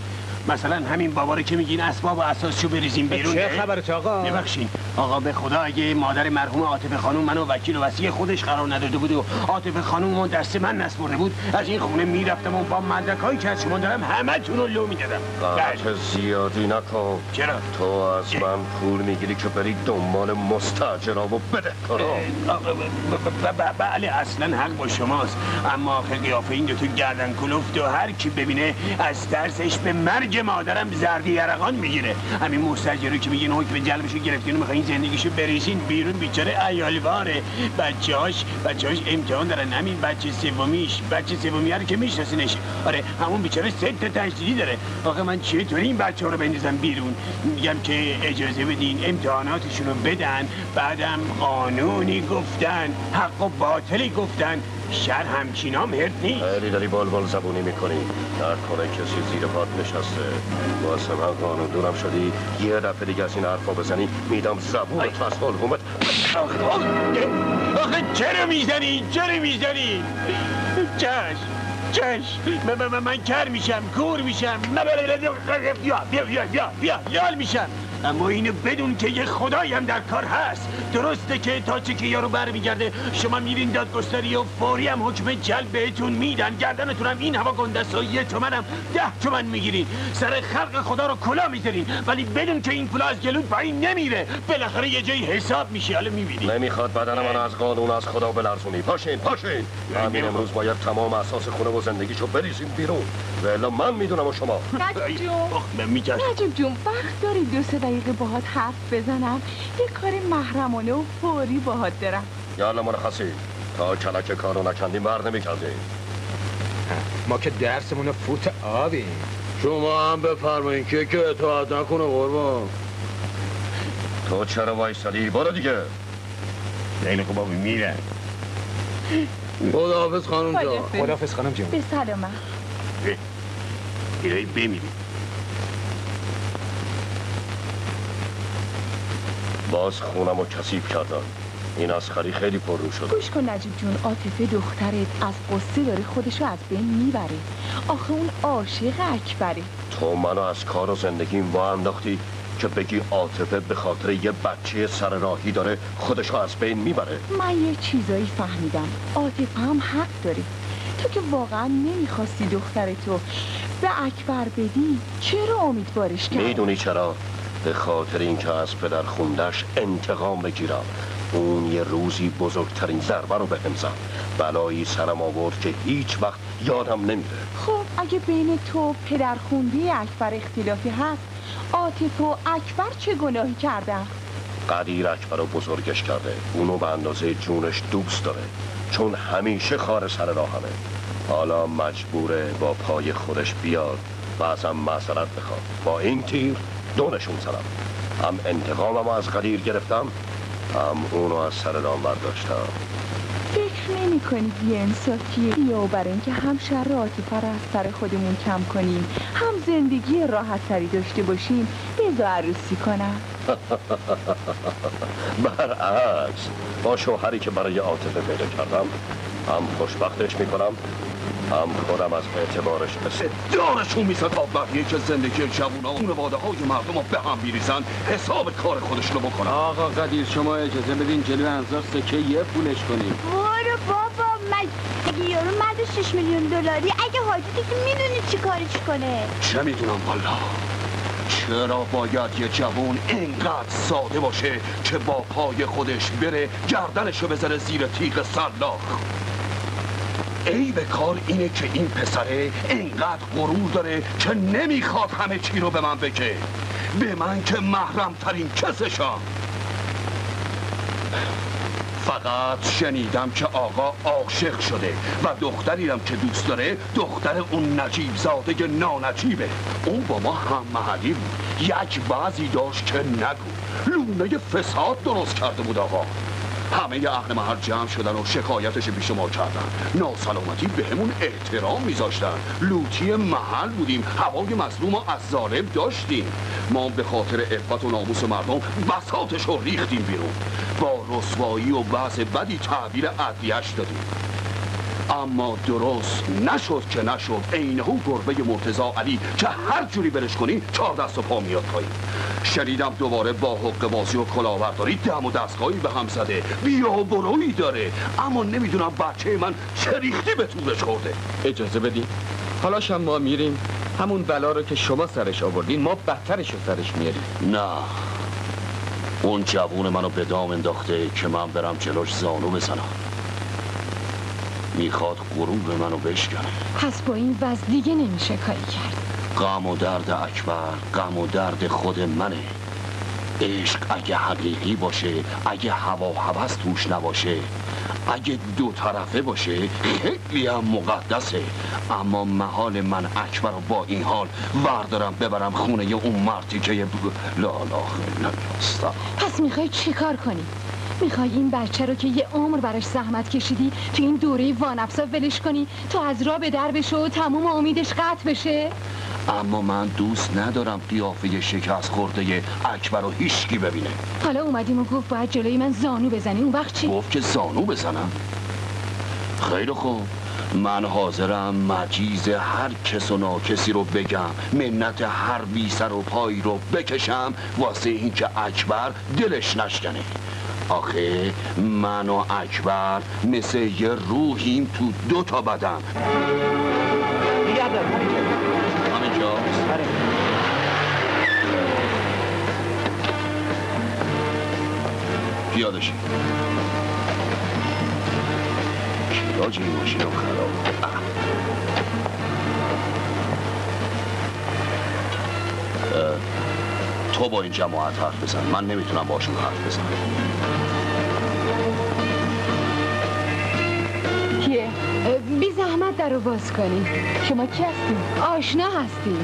مثلا همین بابا رو که میگین اسباب و اساسشو بریزیم بیرون چه اه؟ خبرت آقا؟ ببخشید آقا به خدا اگه مادر مرحوم عاطف خانم منو وکیل و وسیع خودش قرار نداده بود و عاطف خانم اون دست من نسپرده بود از این خونه می‌رفتم و با مدرک هایی که از شما دارم همه تون رو لو می‌دادم قحط زیادی نکن چرا؟ تو از من پول می‌گیری که بری دنبال مستاجرا و بده بله اصلا حق با شماست اما آخه قیافه این دوتا گردن کلفت و هر کی ببینه از ترسش به مرگ مادرم زردی یرقان می‌گیره. همین مستجری که میگین حکم جلبشو گرفتین و می‌خواین زندگیشو بریزین بیرون بیچاره ایالواره. بچه هاش بچه هاش امتحان دارن همین بچه سومیش. بچه سومی رو که میشناسینش. آره همون بیچاره سه تا تشدیدی داره. آخه من چطوری این بچه ها رو بندازم بیرون؟ میگم که اجازه بدین امتحاناتشون رو بدن. بعدم قانونی گفتن حق و باطلی گفتن. شر همچینام هرد نیست خیلی داری بال بال زبونی می‌کنی نکنه کسی زیر پات نشسته واسه من قانون دونم شدی یه دفعه دیگه از این حرفا بزنی میدم زبون از حلقومت آخه آخه چرا می‌زنی؟ چرا می‌زنی؟ چش چش من, من, من کر میشم کور میشم بیا بیا بیا بیا بیا یال میشم اما اینو بدون که یه خدایی هم در کار هست. درسته که تا چه که یارو برمیگرده شما میرین دادگستری و فوری هم حکم جلب بهتون میدن. گردنتون هم این هوا گندست و یه تومن هم ده تومن می‌گیرین سر خلق خدا رو کلا می‌ذارین ولی بدون که این پولا از گلو پایین نمیره. بالاخره یه جایی حساب میشه. حالا می‌بینی نمی‌خواد بدن من از قانون از خدا بلرزونی. پاشین پاشین. همین امروز باید تمام اساس خونه و زندگیشو بریزیم بیرون. و من می‌دونم و شما. نجیب جون. من میگم نجیب جون وقت داری دو سه دقیقه باهات حرف بزنم یه کار محرمانه و فوری باهات دارم. یالا مرخصی تا کلک کارو نکندیم بر نمی‌کردیم. ما که درسمون فوت آبیم. شما هم بفرمایین که که اطاعت نکنه قربان. تو چرا وایسادی؟ برو دیگه. خیلی خوب آبی میرن خداحافظ خانم جان. خداحافظ. خانم جون. به سلامت. ایرایی بمیری. باز خونم رو کسیب کردن. این اسخری خیلی پررو شده. گوش کن نجیب جون عاطفه دخترت از قصه داره خودشو از بین می‌بره. آخه اون عاشق اکبره. تو منو از کار و زندگیم وا انداختی که بگی عاطفه به خاطر یه بچه سر راهی داره خودشو از بین می‌بره. من یه چیزایی فهمیدم. عاطفه هم حق داره. تو که واقعا نمی‌خواستی دخترتو به اکبر بدی چرا امیدوارش کردی؟ می‌دونی چرا؟ به خاطر اینکه از پدر خوندش انتقام بگیرم. اون یه روزی بزرگترین ضربه رو به زد بلایی سرم آورد که هیچ وقت یادم نمیره. خب اگه بین تو پدر خوندی اکبر اختلافی هست عاطفه و اکبر چه گناهی کردن؟ قدیر اکبر رو بزرگش کرده. اونو به اندازه جونش دوست داره. چون همیشه خار سر راهمه. حالا مجبوره با پای خودش بیاد و ازم معذرت بخواد. با این تیر دونشون زدم هم انتقامم از قدیر گرفتم هم اونو از سر راه برداشتم. فکر نمی کنی بی انصافیه یا برای اینکه هم شر عاطفه رو از سر خودمون کم کنیم هم زندگی راحت تری داشته باشیم بزا عروسی کنم. برعکس با شوهری که برای عاطفه پیدا کردم هم خوشبختش می‌کنم هم خودم از اعتبارش. مثل دارشون می‌زد تا بقیه که زندگی جوونا و خانواده های مردم رو به هم میریزن. حساب کار خودش رو بکنن. آقا قدیر شما اجازه بدین جلو انصار سکه یه پولش کنیم. برو بابا مگه یارو مرد 6 میلیون دلاری. اگه حاجتی که می‌دونی چی کارش کنه. چه می‌دونم والا؟ چرا باید یه جوون اینقدر ساده باشه که با پای خودش بره گردنشو بذاره زیر تیغ سلاخ؟ ای به کار اینه که این پسره اینقدر غرور داره که نمی‌خواد همه چی رو به من بگه. به من که محرم ترین کسشم. فقط شنیدم که آقا عاشق شده و دختری هم که دوست داره دختر اون نجیب زاده نانجیبه. اون با ما هم محلی بود. یک بعضی داشت که نگو. لونه فساد درست کرده بود آقا. همه اهل محل جمع شدن و شکایتش پیش ما کردن. ناسلامتی به همون احترام میذاشتن. لوتی محل بودیم. هوای مظلوم رو از ظالم داشتیم. ما به خاطر عفت و ناموس مردم بساتش رو ریختیم بیرون. با رسوایی و بعض بدی تعبیر عدیش دادیم. اما درست نشد که نشد. عینهو گربه مرتزا علی که هر جوری برش کنی چهار دست و پا میاد پایین. شنیدم دوباره با حق بازی و کلاهبرداری دم و دستگاهی به هم زده. بیا و برویی داره. اما نمی‌دونم بچه من چه ریختی به طورش خورده. اجازه بدین. حالا شم ما میریم. همون بلا رو که شما سرش آوردین ما بدترش رو سرش میاریم. نه. اون جوون منو به دام انداخته که من برم جلوش زانو بزنم. می‌خواد غروب منو بشکنه. پس با این وضع دیگه نمیشه کاری کرد. غم و درد اکبر غم و درد خود منه. عشق اگه حقیقی باشه اگه هوا و هوس توش نباشه اگه دو طرفه باشه خیلی هم مقدسه. اما محال من اکبر رو با این حال وردارم ببرم خونه اون مردی که لا لا لا پس می‌خوای چیکار کنی؟ می‌خوای این بچه رو که یه عمر براش زحمت کشیدی تو این دوره وانفسا ولش کنی تو از راه به در بشه و تموم امیدش قطع بشه؟ اما من دوست ندارم قیافه شکست خورده اکبر رو هیچکی ببینه. حالا اومدیم و گفت باید جلوی من زانو بزنی. اون وقت چی؟ گفت که زانو بزنم. خیلی خوب. من حاضرم مجیز هر کس و ناکسی رو بگم. منت هر بی سر و پایی رو بکشم. واسه اینکه اکبر دلش نشکنه. آخه من و اکبر مثل یه روحیم تو دو تا بدن. همینجا پیاده شید کیراج این ماشین رو خراب تو با این جماعت حرف بزن. من نمی‌تونم باشون حرف بزنم. کیه؟ بی زحمت در رو باز کنی شما کی هستی؟ آشنا هستی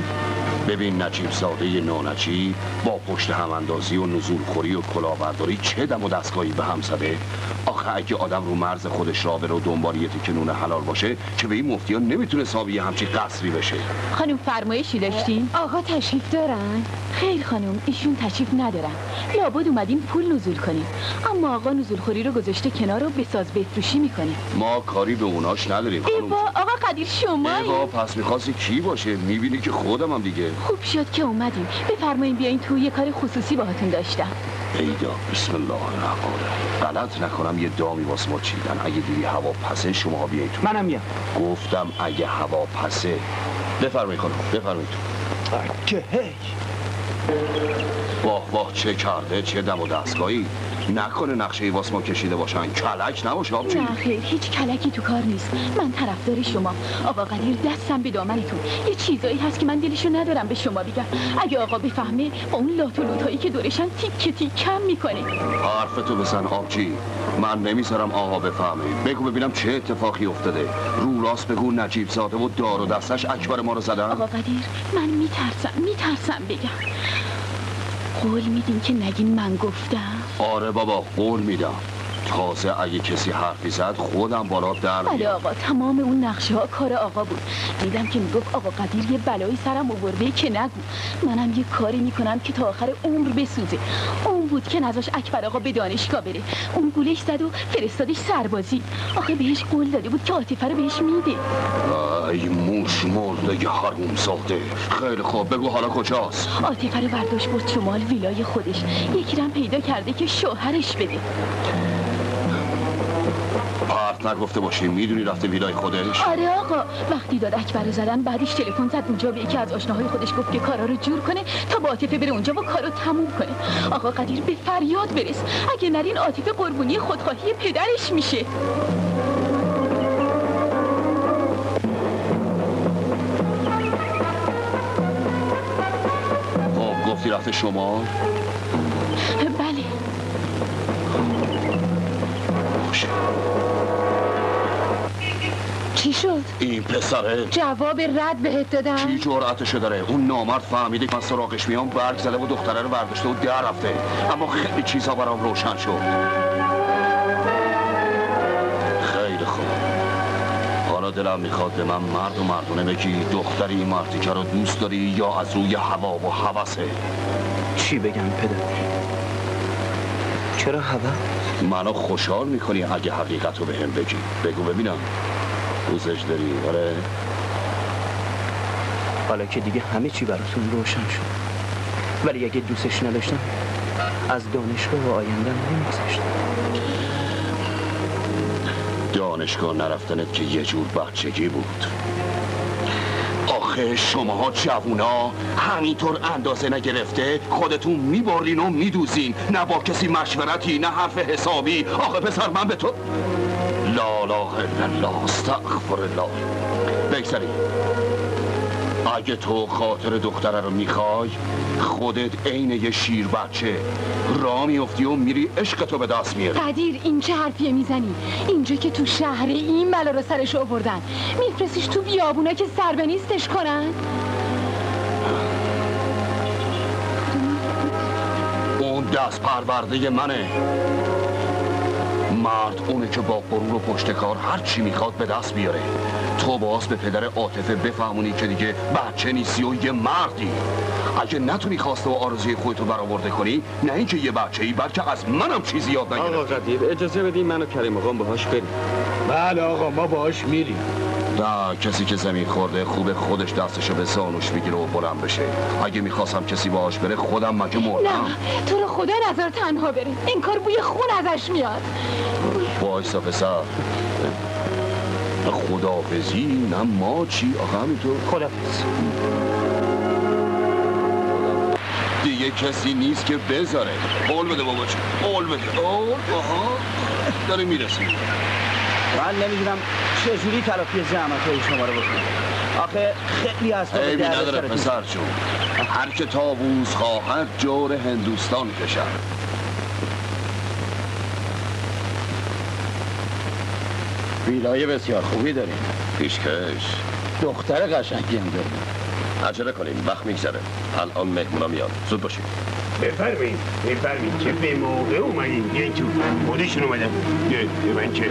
ببین نجیب زاده نانجیب با پشت هم اندازی و نزول خوری و کلاهبرداری چه دم و دستگاهی به هم زده؟ آخه اگه آدم رو مرز خودش را بره و دنبال یه تکه نون حلال باشه که به این مفتیان نمی‌تونه حسابی همچی قصری بشه؟ خانم فرمایشی داشتین؟ آقا تشریف دارن؟ خیر خانم ایشون تشریف ندارن. لابد اومدیم پول نزول کنیم. اما آقا نزول خوری رو گذاشته کنار و بساز بفروشی می‌کنه. ما کاری به اوناش نداریم خانم. ایوا آقا قدیر شما ایوا پس می‌خواستی کی باشه؟ می‌بینی که خودم هم دیگه. خوب شد که اومدیم. بفرمایین بیاین تو یه کار خصوصی باهاتون داشتم. پیدا بسم الله الرحمن الرحیم. غلط نکنم یه دامی واسه ما چیدن. اگه دیدی هوا پسه شما بیاین تو. منم میام. گفتم اگه هوا پسه. بفرمایید خانم بفرمایید تو. که هی واه واه چه کرده چه دم و دستگاهی. نکنه نقشه واس ما کشیده باشن. کلک نباشه آبجی نه خیر هیچ کلکی تو کار نیست. من طرفدار شما. آقا قدیر دستم به دامنتون. یه چیزایی هست که من دلشو ندارم به شما بگم. اگه آقا بفهمه با اون لات و لوتایی که دورشن تیک تیک کم می‌کنه. حرفتو بزن آبجی من نمی‌ذارم آقا بفهمه. بگو ببینم چه اتفاقی افتاده. رو راست بگو نجیب زاده و دار و دستش اکبر ما رو زدن. آقا قدیر من میترسم میترسم بگم. قول میدین که نگین من گفتم؟ آره بابا قول میدم. تازه اگه کسی حرفی زد خودم بالا در بله. آقا تمام اون نقشه ها کار آقا بود. دیدم که می‌گفت آقا قدیر یه بلایی سرم آورده که نگو. منم یه کاری می‌کنم که تا آخر عمر بسوزه. اون بود که نذاش اکبر آقا به دانشگاه بره. اون گولش زد و فرستادش سربازی. آخه بهش قول داده بود که عاطفه رو بهش میده. ای موش مرده حروم زاده خیلی خوب بگو حالا کجاست. عاطفه رو برداشت برد شمال ویلای خودش. یکی رم پیدا کرده که شوهرش بده. حرف نگفته باشی می‌دونی رفته ویلای خودش؟ آره آقا وقتی داد اکبر زدن بعدش تلفن زد اونجا به یکی از آشناهای خودش گفت که کارا رو جور کنه تا با عاطفه بره اونجا و کارو تموم کنه. آقا قدیر به فریاد برس. اگه نرین عاطفه قربونی خودخواهی پدرش میشه. می‌رفته شما؟ بله. چی شد؟ این پسره. جواب رد بهت چی دادن؟ جرأتشو داره؟ اون نامرد فهمیده که من سراغش میام برگ زده و دختره رو برداشته و در رفته. اما خیلی چیزا برام روشن شد. دلم می‌خواد به من مرد و مردونه بگی دختری مردی رو دوست داری یا از روی هوا و هوسه چی بگم پدر؟ چرا هوا؟ منو خوشحال می‌کنی اگه حقیقت رو به هم بگی. بگو ببینم. دوستش داری آره؟ حالا که دیگه همه چی براتون روشن شد. ولی اگه دوستش نداشتم از دانشگاه و آیندم نمیگذاشتم دانشگاه نرفتنت که یه جور بچگی بود. آخه شماها جوونا همینطور اندازه نگرفته خودتون می‌برین و میدوزین. نه با کسی مشورتی نه حرف حسابی. آخه پسر من به تو لا الا الله استغفر الله. بگذاریم اگه تو خاطر دختره رو می‌خوای خودت عین یه شیر بچه را میفتی و میری عشق تو به دست میاری. قدیر این چه حرفیه می‌زنی؟ اینجا که تو شهر این بلا رو سرش آوردن میفرستیش تو بیابونا که سر به نیستش کنن؟ اون دست پرورده منه. مرد اونه که با غرور و پشتکار هر چی می‌خواد به دست بیاره. تو باز به پدر عاطفه بفهمونی که دیگه بچه نیستی و یه مردی. اگه نتونی خواسته و آرزوی خودتو برآورده کنی نه اینکه یه بچه ای بلکه از منم چیزی یاد نگیره آقا قدیر اجازه بدین من و کریم آقام باهاش بریم. بله آقا ما باهاش میریم. نه کسی که زمین خورده خوب خودش دستشو به زانوش بگیره و بلند بشه. اگه می‌خواستم کسی باهاش بره خودم مگه نه مردم؟ تو رو خدا نظر تنها بره. این کار بوی خون ازش میاد. وایسا پسر. خدافزی نه ما چی؟ آقا همینطور. خدافز دیگه کسی نیست که بذاره. قول بده بابا قول بده. قول؟ آها. داره می‌رسی من نمی‌دونم چجوری تلافی زحمت های شما رو بکنم. آخه خیلی از عیبی نداره پسر چون هر که تاووز خواهد جور هندوستان کشد. ویلای بسیار خوبی داریم. پیشکش دختر قشنگی هم داریم. عجله کنیم وقت میگذره. الان مهمونا میان. زود باشیم بفرمایید بفرمایید چه به موقع اومدین بیاین تو خودشون اومدن به من چه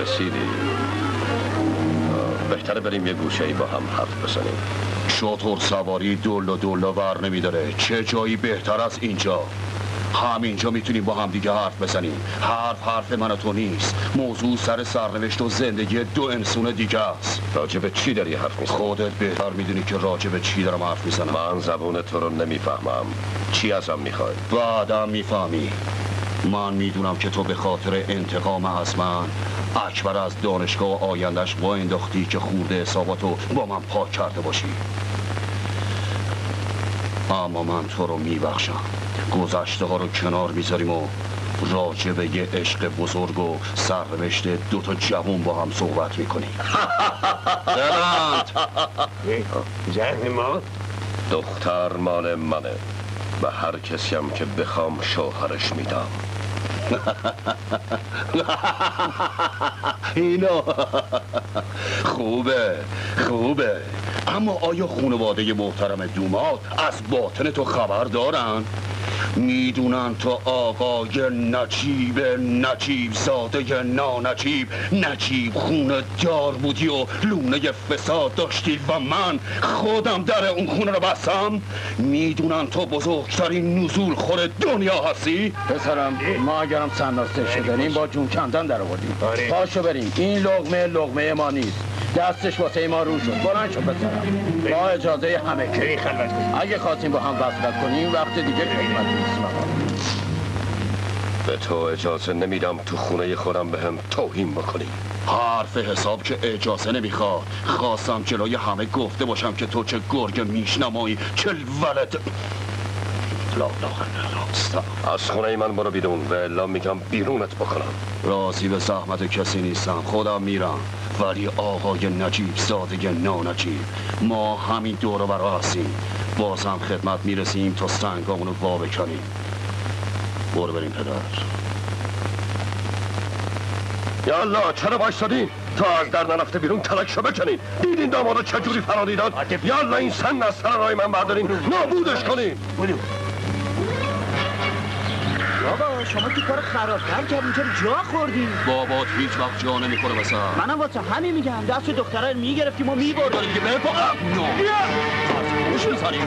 رسیدی بهتره بریم یه گوشه ای با هم حرف بزنیم. شطور سواری دل و دل ور نمیداره. چه جایی بهتر از اینجا؟ همینجا می‌تونیم با هم دیگه حرف بزنیم. حرف حرف من و تو نیست. موضوع سر سرنوشت و زندگی دو انسون دیگه است. راجع به چی داری حرف می‌زنی؟ خودت بهتر می‌دونی که راجع به چی دارم حرف می‌زنم. من زبون تو رو نمی‌فهمم. چی ازم می‌خوای؟ بعدم می‌فهمی. من می‌دونم که تو به خاطر انتقام از من اکبر از دانشگاه و آیندهش با انداختی که خورده حساباتو با من پاک کرده باشی. اما من تو رو میبخشم. گذشته ها رو کنار می‌ذاریم و راجع به یه عشق بزرگ و سرنوشت دو تا جوون با هم صحبت می‌کنیم. دلند زهر ما؟ دختر مال منه. به هر کسیم که بخوام شوهرش میدم. اینا خوبه خوبه اما آیا خانواده محترم دومات از باطن تو خبر دارن؟ می‌دونن تو آقای نجیب نجیب زاده نانجیب. نجیب خونه دار بودی و لونه فساد داشتی و من خودم در اون خونه رو بستم. می‌دونن تو بزرگترین نزول خور دنیا هستی؟ پسرم ما اگرم سناسته شدنیم با جون کندن در آوردیم. آره. پاشو بریم. این لغمه لغمه ما نیست. دستش واسه ما رو شد. بلند شد پسرم. با اجازه همه که بریم خلوت. اگه خواستیم با هم وصلت کنیم وقت دیگه خدمت نیست. به تو اجازه نمیدم تو خونه خودم به هم توهین بکنی. حرف حساب که اجازه نمی‌خواد. خواستم جلوی همه گفته باشم که تو چه گرگ میشنمایی چه ولد الله استغفر. از خونه من برو بیرون و الا میگم بیرونت بکنم. راضی به زحمت کسی نیستم. خودم میرم. ولی آقای نجیب زاده نانجیب ما همین دور و برا هستیم. بازم خدمت می‌رسیم تا سنگامونو وا بکنیم. برو بریم پدر. یالا چرا بایستادین تا از در نرفته بیرون کلکشو بکنین. دیدین دامادا چجوری فراری داد یالا این سن از سر رای من بردارین. نابودش کنین. بابا شما که کار خرابتر کردین چرا جا خوردین؟ بابات هیچ وقت جا نمی‌خوره بسر منم واسه همین میگم دست دختره رو می‌گرفتیم و میبردیم دیگه به پا نو خوش می‌زنیم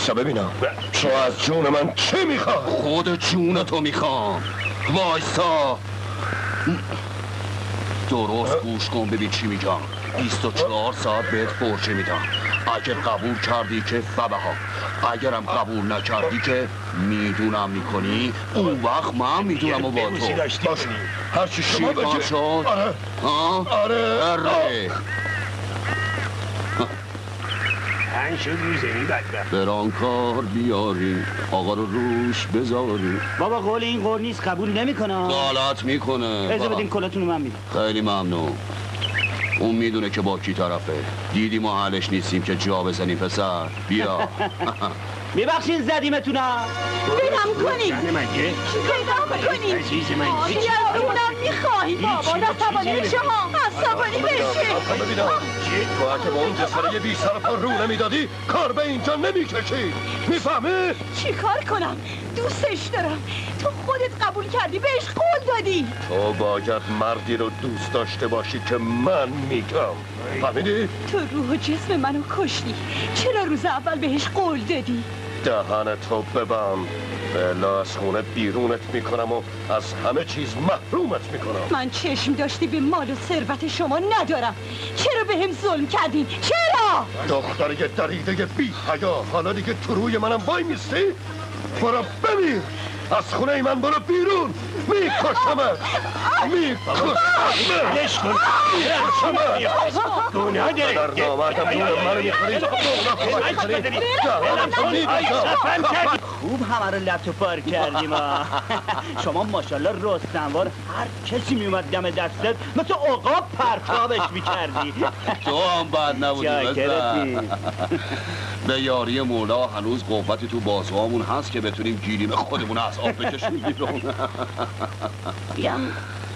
وایسا ببینم. تو از جون من چی می‌خواد خود جون تو می‌خوام. وایسا درست گوش کن ببین چی میگم. 24 ساعت بهت فرچه میدم. اگر قبول کردی که فبها اگرم قبول نکردی که می‌دونم می‌کنی اون وقت من می‌دونم و با تو. باش. هرچی شما شیفان بگی شد. آره. ها؟ آره. هن شد زمین بدبخت. برانکار بیاریم آقا رو روش بذاریم بابا قول این قول نیست قبول نمی‌کنه. غلط می‌کنه. اجازه بدین کلاتون رو من میدم. خیلی ممنون. اون می‌دونه که با کی طرفه. دیدی ما حلش نیستیم که جا بزنیم پسر. بیا. زدیمتونم. کنید زن من که پیدا کنید عزیز من اونم می‌خواهی بابا عصبانی میشه ها عصبانی بشه تو اگه با اون دسره بی سر پا رو نمی‌دادی کار به اینجا نمی‌کشی. می‌فهمی؟ چی کار کنم؟ دوستش دارم. تو خودت قبول کردی بهش قول دادی. تو باید مردی رو دوست داشته باشی که من میگم. فهمیدی؟ تو روح و جسم منو کشتی. چرا روز اول بهش قول دادی؟ دهن تو ببند. بلا از خونه بیرونت می‌کنم و از همه چیز محرومت می‌کنم. من چشم داشتی به مال و ثروت شما ندارم. چرا به هم ظلم کردین چرا؟ دختر یه دریده بی حیا حالا دیگه تو روی منم وای میستی؟ برو بمیر از خونه من برو بیرون. میکشمت. میکشمت. لش کن. میکشمت. گناه داره در نامردم دون منو می‌خوری. گناه کنی دهنم تو می‌بینم خوب همه رو لط و پار کردیم. شما ماشاءالله رستنوار هر کسی میومد دم دستت مثل عقاب پرتابش می‌کردی. تو هم بد نبودی. به یاری مولا هنوز قوتی تو بازوامون هست که بتونیم گیریم خودمون از آب بکشیم بیرون.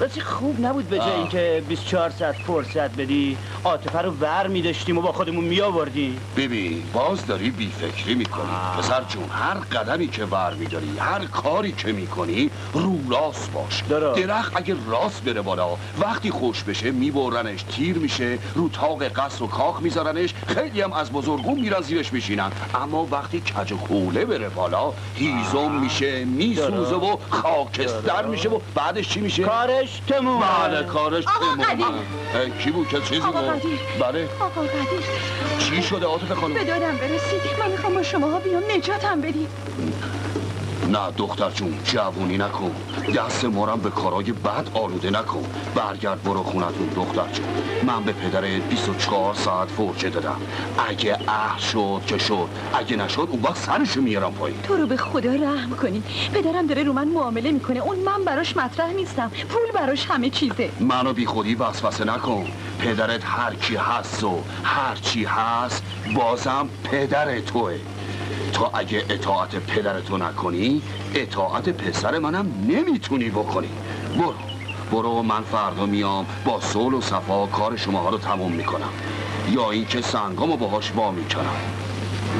راستی خوب نبود به جای آه. اینکه 24 ساعت فرصت بدی؟ عاطفه رو ور میداشتیم و با خودمون میآوردیم. ببین باز داری بیفکری می‌کنی. پسر جون هر قدمی که ور میداری هر کاری که می‌کنی رو راست باش. درست. درخت اگه راست بره بالا وقتی خوش بشه میبرنش تیر میشه رو تاق قصر و کاخ میذارنش خیلی هم از بزرگون میرن زیرش میشینن. اما وقتی کج و کوله بره بالا هیزم میشه میسوزه و خاکستر میشه و بعدش چی میشه؟ کارش تموم بله کارش آقا. قدیر. کی بود که چیزی آقا بود؟ قدیر. بله آقا قدیر چی شده عاطفه خانم؟ به دادم برسید من می‌خوام با شماها بیام نجاتم بدید نه دختر جون جوونی نکن. دست مارم به کارای بد آلوده نکن. برگرد برو خونتون دختر جون. من به پدرت 24 ساعت فرجه دادم. اگه اه شد که شد. اگه نشد اون وقت سرشو میارم پایین. تو رو به خدا رحم کنی. پدرم داره رو من معامله می‌کنه. اون من براش مطرح نیستم. پول براش همه چیزه. منو بی خودی وسوسه نکن. پدرت هر کی هست و هر چی هست بازم پدر توه. تا اگه اطاعت پدرتو نکنی اطاعت پسر منم نمی‌تونی بکنی. برو برو من فردا میام با صلح و صفا کار شما رو تموم می‌کنم. یا اینکه سنگامو باهاش وا می‌کنم.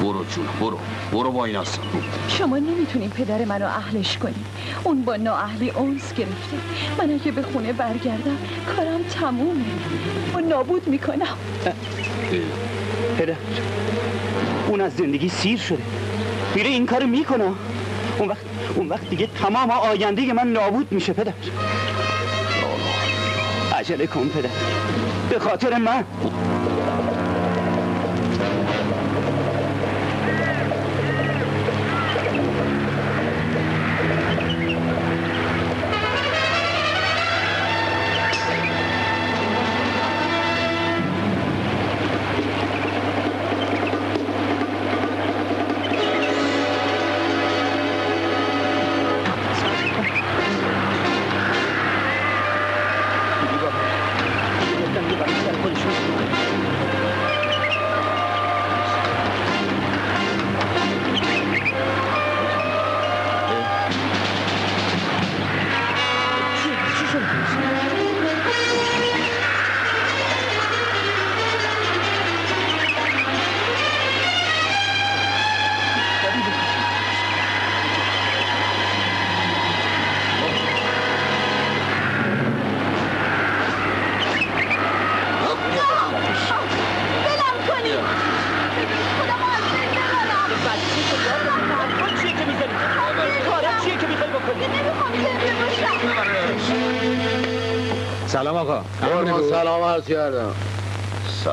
برو جون برو برو با این هستم شما نمی‌تونین پدر منو اهلش کنی. اون با نااهلی اونس گرفته. من اگه به خونه برگردم کارم تمومه. و نابود می‌کنم. پدر اون از زندگی سیر شده. میره این کارو می‌کنه. اون وقت اون وقت دیگه تمام آینده من نابود میشه پدر. عجله کن پدر. به خاطر من.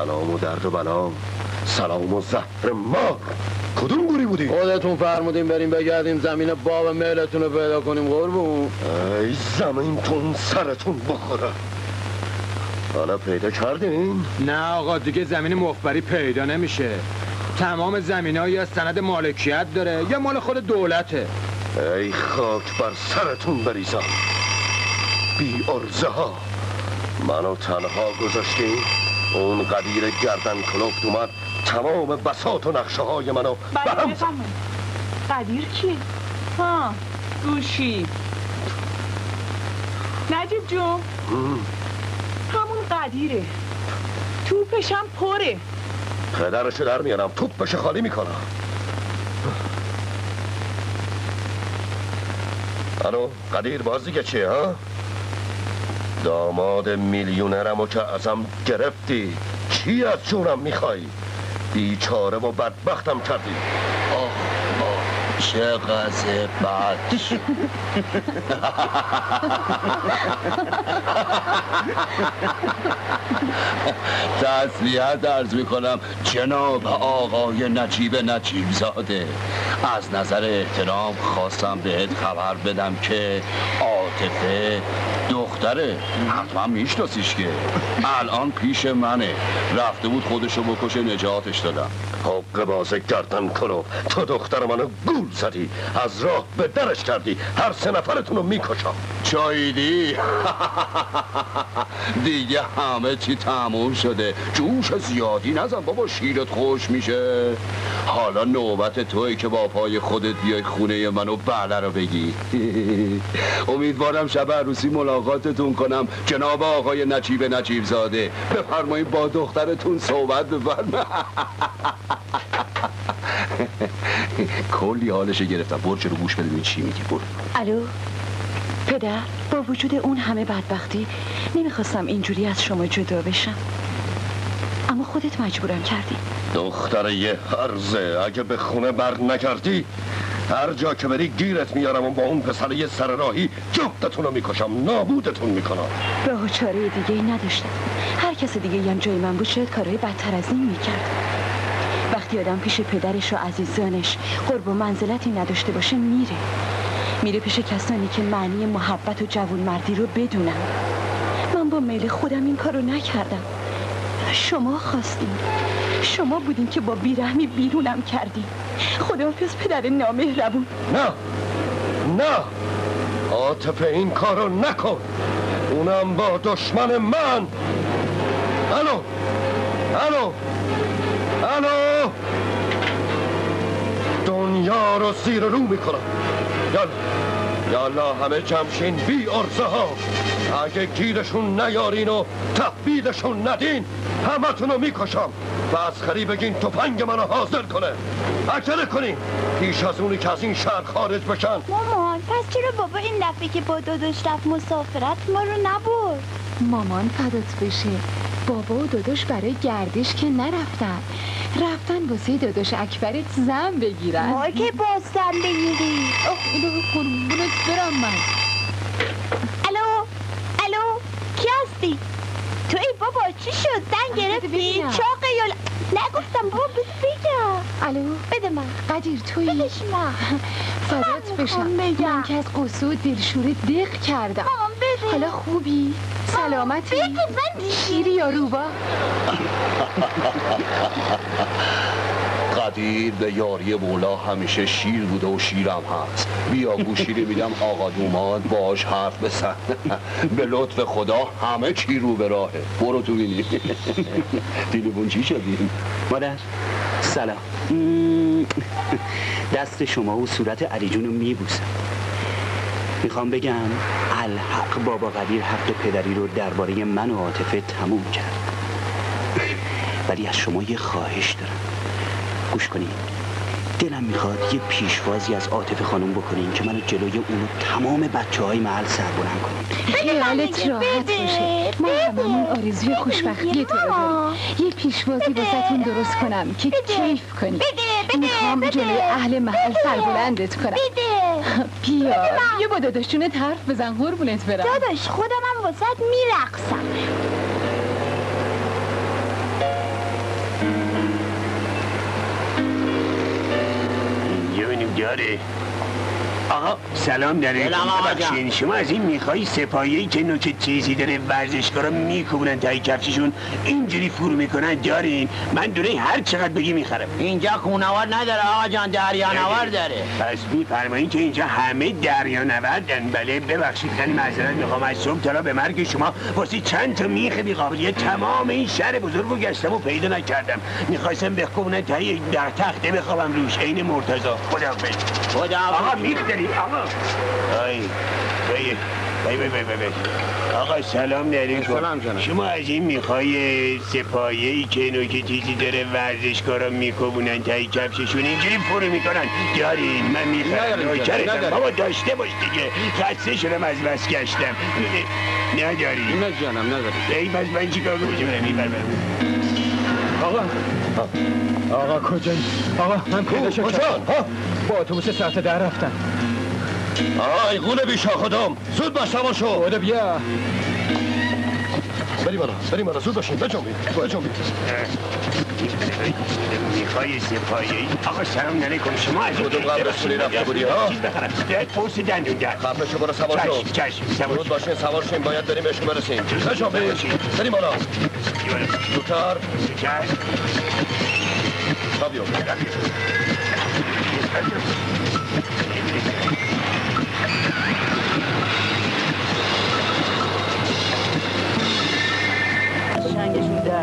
سلام و درد و بلا. سلام و زهر مار کدوم گوری بودی؟ خودتون فرمودین بریم بگردیم زمین باب میلتون رو پیدا کنیم قربون. ای زمینتون سرتون بخوره. حالا پیدا کردین؟ نه آقا دیگه زمین مخبری پیدا نمیشه. تمام زمین ها یا سند مالکیت داره یا مال خود دولته. ای خاک بر سرتون بریزم. بی ارزه ها منو تنها گذاشتی؟ اون قدیر گردن کلوفت اومد تمام بساط و نقشه های منو زد. قدیر کیه؟ ها گوشی نجیب جون. همون قدیره. توپشم پره. پدرشو در میارم توپ بشه خالی می‌کنم. الو قدیر باز دیگه چیه ها؟ داماد میلیونرمو که ازم گرفتی چی از جونم می‌خوای؟ بیچاره و بدبختم کردی. آه آه چه بد. تسلیت ارز می‌کنم جناب آقای نجیب نجیب زاده از نظر احترام خواستم بهت خبر بدم که عاطفه. دختره. حتما میشناسیش که الان پیش منه. رفته بود خودشو بکشه نجاتش دادم. حق باز گردن کنو. تو دختر منو گول زدی. از راه به درش کردی. هر سه نفرتون رو می‌کشم. چاییدی؟ دیگه همه چی تموم شده. جوش زیادی نزن بابا شیرت خوش میشه. حالا نوبت توی که با پای خودت بیای خونه منو بله رو بگی. امیدوارم امیدوارم شب عروسی ملاقاتتون کنم. جناب آقای نجیب نجیب زاده بفرمایید با دخترتون صحبت بفرمایید کلی حالش گرفتم. برو رو گوش بده چی میگی؟ برو. الو؟ پدر با وجود اون همه بدبختی نمی‌خواستم اینجوری از شما جدا بشم. اما خودت مجبورم کردی. دختر یه هرزه اگه به خونه بر نکردی هر جا که بری گیرت میارم و با اون پسر یه سر راهی جفتتون رو می‌کشم. نابودتون می‌کنم. راه و چاره دیگه ای نداشتم. هر کس دیگه هم جای من بود شاید کارهای بدتر از این می‌کرد. وقتی آدم پیش پدرش و عزیزانش قرب و منزلتی نداشته باشه میره. میره پیش کسانی که معنی محبت و جوون مردی رو بدونن. من با میل خودم این کارو نکردم. شما خواستین. شما بودین که با بیرحمی بیرونم کردین. خداحافظ پدر نامهربون. نه. نه. عاطف این کارو نکن. اونم با دشمن من. الو. الو. الو. دنیا رو زیر رو می‌کنم. یالا. یالا همه جمشین بی ارزه ها اگه گیرشون نیارین و تحبیدشون ندین همتون رو می‌کشم. و از خری بگین تفنگ منو حاضر کنه. عجله کنین. پیش از اونی که از این شهر خارج بشن. مامان پس چرا بابا این دفعه که با داداش رفت مسافرت ما رو نبرد؟ مامان فدات بشه. بابا و داداش برای گردش که نرفتن. رفتن واسه داداش اکبرت زن بگیرن. ما که باز زن بگیری. آخ الهی قربونت برم من. الو؟ الو؟ کی هستی؟ تو ای بابا چی شد زن گرفتی. چاقه یا ل- نگفتم بابا بگم الو بده من قدیر تویی بدش من فدات بشم. من که از قصه و دلشوره دق کردم مامان بده حالا خوبی؟ سلامتی؟ بده من شیری یا روبا؟ قدیر به یاری مولا همیشه شیر بوده و شیرم هست. بیا گوشیری میدم آقا دوماد باش حرف بزن. به لطف خدا همه چی رو به راهه. برو تو بینی تلفن چی شدی؟ مادر سلام. دست شما و صورت علی جون رو میبوسم. می‌خوام بگم الحق بابا قدیر حق پدری رو درباره من و عاطفه تموم کرد. ولی از شما یه خواهش دارم. گوش کنید دلم می‌خواد یه پیشوازی از عاطفه خانم بکنین که منو جلوی اون تمام بچه های محل سربلند کنین خیالت راحت باشه. ما. هممون آرزوی خوشبختی تو رو یه پیشوازی واسهتون درست کنم که کیف کنی. می‌خوام. جلوی اهل محل بده. سربلندت کنم. بیا. یه با داداشونت حرف بزن. قربونت برم. داداش خودم هم واسه میرقصم. اینجا ببینیم داره آقا. سلام داره سلام آقا جان. شما از این می‌خوای سپاهی که نوک چیزی داره ورزشکارا میکوبونن تایی کفششون اینجوری فرو می‌کنن؟ دارین؟ من دونه هر چقدر بگی می‌خرم. اینجا خونوار نداره آقا جان دریانوار داره. پس میفرمایین که اینجا همه دریا نوردن بله ببخشید خیلی معذرت می‌خوام. از صبح تا به مرگ شما واسه چند تا میخ بیقابلیت تمام این شهر بزرگ رو گشتم و پیدا نکردم. می‌خواستم بخوابونن تایی در تخته بخوابم روش. عین مرتضا خداحافظ. خدا آقا میخ داری آقا آی بای بای بای بای بای آقا سلام علیکم. سلام جناب. شما از این می‌خوای سپایه‌ای که نوک چیزی داره ورزشکارا میکوبونن تایی کفششون اینجوری فرو می‌کنن. دارین من نداریم. بابا داشته باش دیگه. خسته شدم از بس گشتم. نداری نه جانم نداری ای پس من چیکار کنم؟ برم این بر. برم. آقا. آقا کجایی؟ آقا من؟ کردم. ها؟ با اتوبوس ساعت در رفتن آی غول بیشا خودم زود باش تمام شو بوده بیا. بریم بالا بریم بالا زود باشین بجنبید بجنبید. می‌خوای سپاهی؟ آقا سلام علیکم. شما از کدوم قبرستونی رفته بودی، ها؟ چیز بخرم. ده پوست دندون در خفه شو برو سوار شو. چشم چشم سوار زود باشین سوار شین باید بریم بهشون برسیم. بجنبید. باشین. بریم بالا. زودتر. چشم تا بیو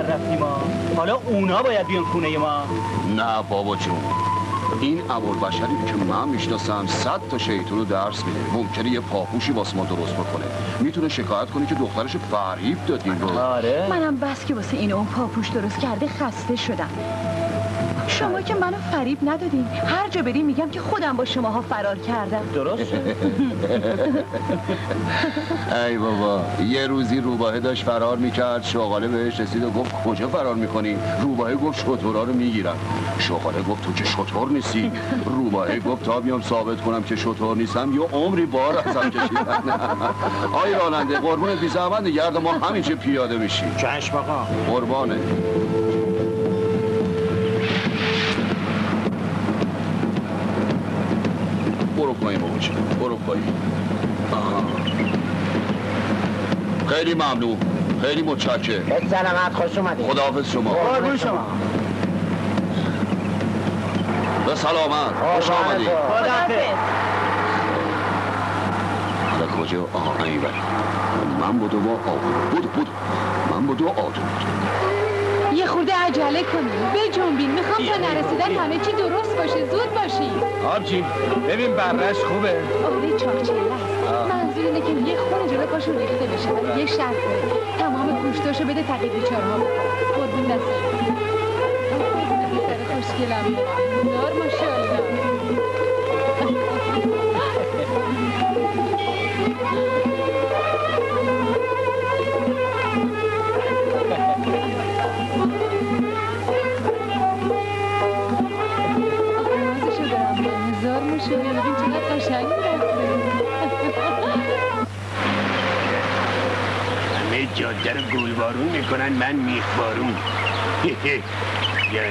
در رفتیم ما. حالا اونا باید بیان خونه ما. نه بابا جون. این بشری که من می‌شناسم صد تا شیطون رو درس میده. ممکنه یه پاپوشی واسه ما درست بکنه. می‌تونه شکایت کنه که دخترش فریب دادیم رو آره. منم بس که واسه این اون پاپوش درست کرده خسته شدم. شما که منو فریب ندادین. هر جا بریم میگم که خودم با شماها فرار کردم. درست؟ ای بابا یه روزی روباهه داشت فرار می‌کرد شغاله بهش رسید و گفت کجا فرار می‌کنی؟ روباهه گفت شطورا رو می‌گیرن شغاله گفت تو که شطور نیستی. روباهه گفت تا بیام ثابت کنم که شطور نیستم یه عمری بار ازم کشیدن. آی راننده قربون بی زحمت نگرد ما همینجا پیاده میشیم. چشم آقا. قربانه. برو پایین. آها. خیلی ممنون. خیلی متشکر به سلامت خوش اومدید. خداحافظ شما. قربون شما. به سلامت. خوش آمدید. خداحافظ. حالا کجا؟ آها این من بودو با آدم بود بود. من بودو آدم یه خورده عجله کنیم. بجنبین. می‌خوام تا نرسیدن همه چی درست باشه. زود باشین آبجی ببین برش خوبه. آره چاقچله است منظور اینه که یه خونه جلو پاشون ریخته بشه. ولی یه شرط داره. تمام گوشتاشو بده تقی بیچارها بخور قربون دست خوشگلم. نار ماشاءالله. می‌کنن من میخبارون یا.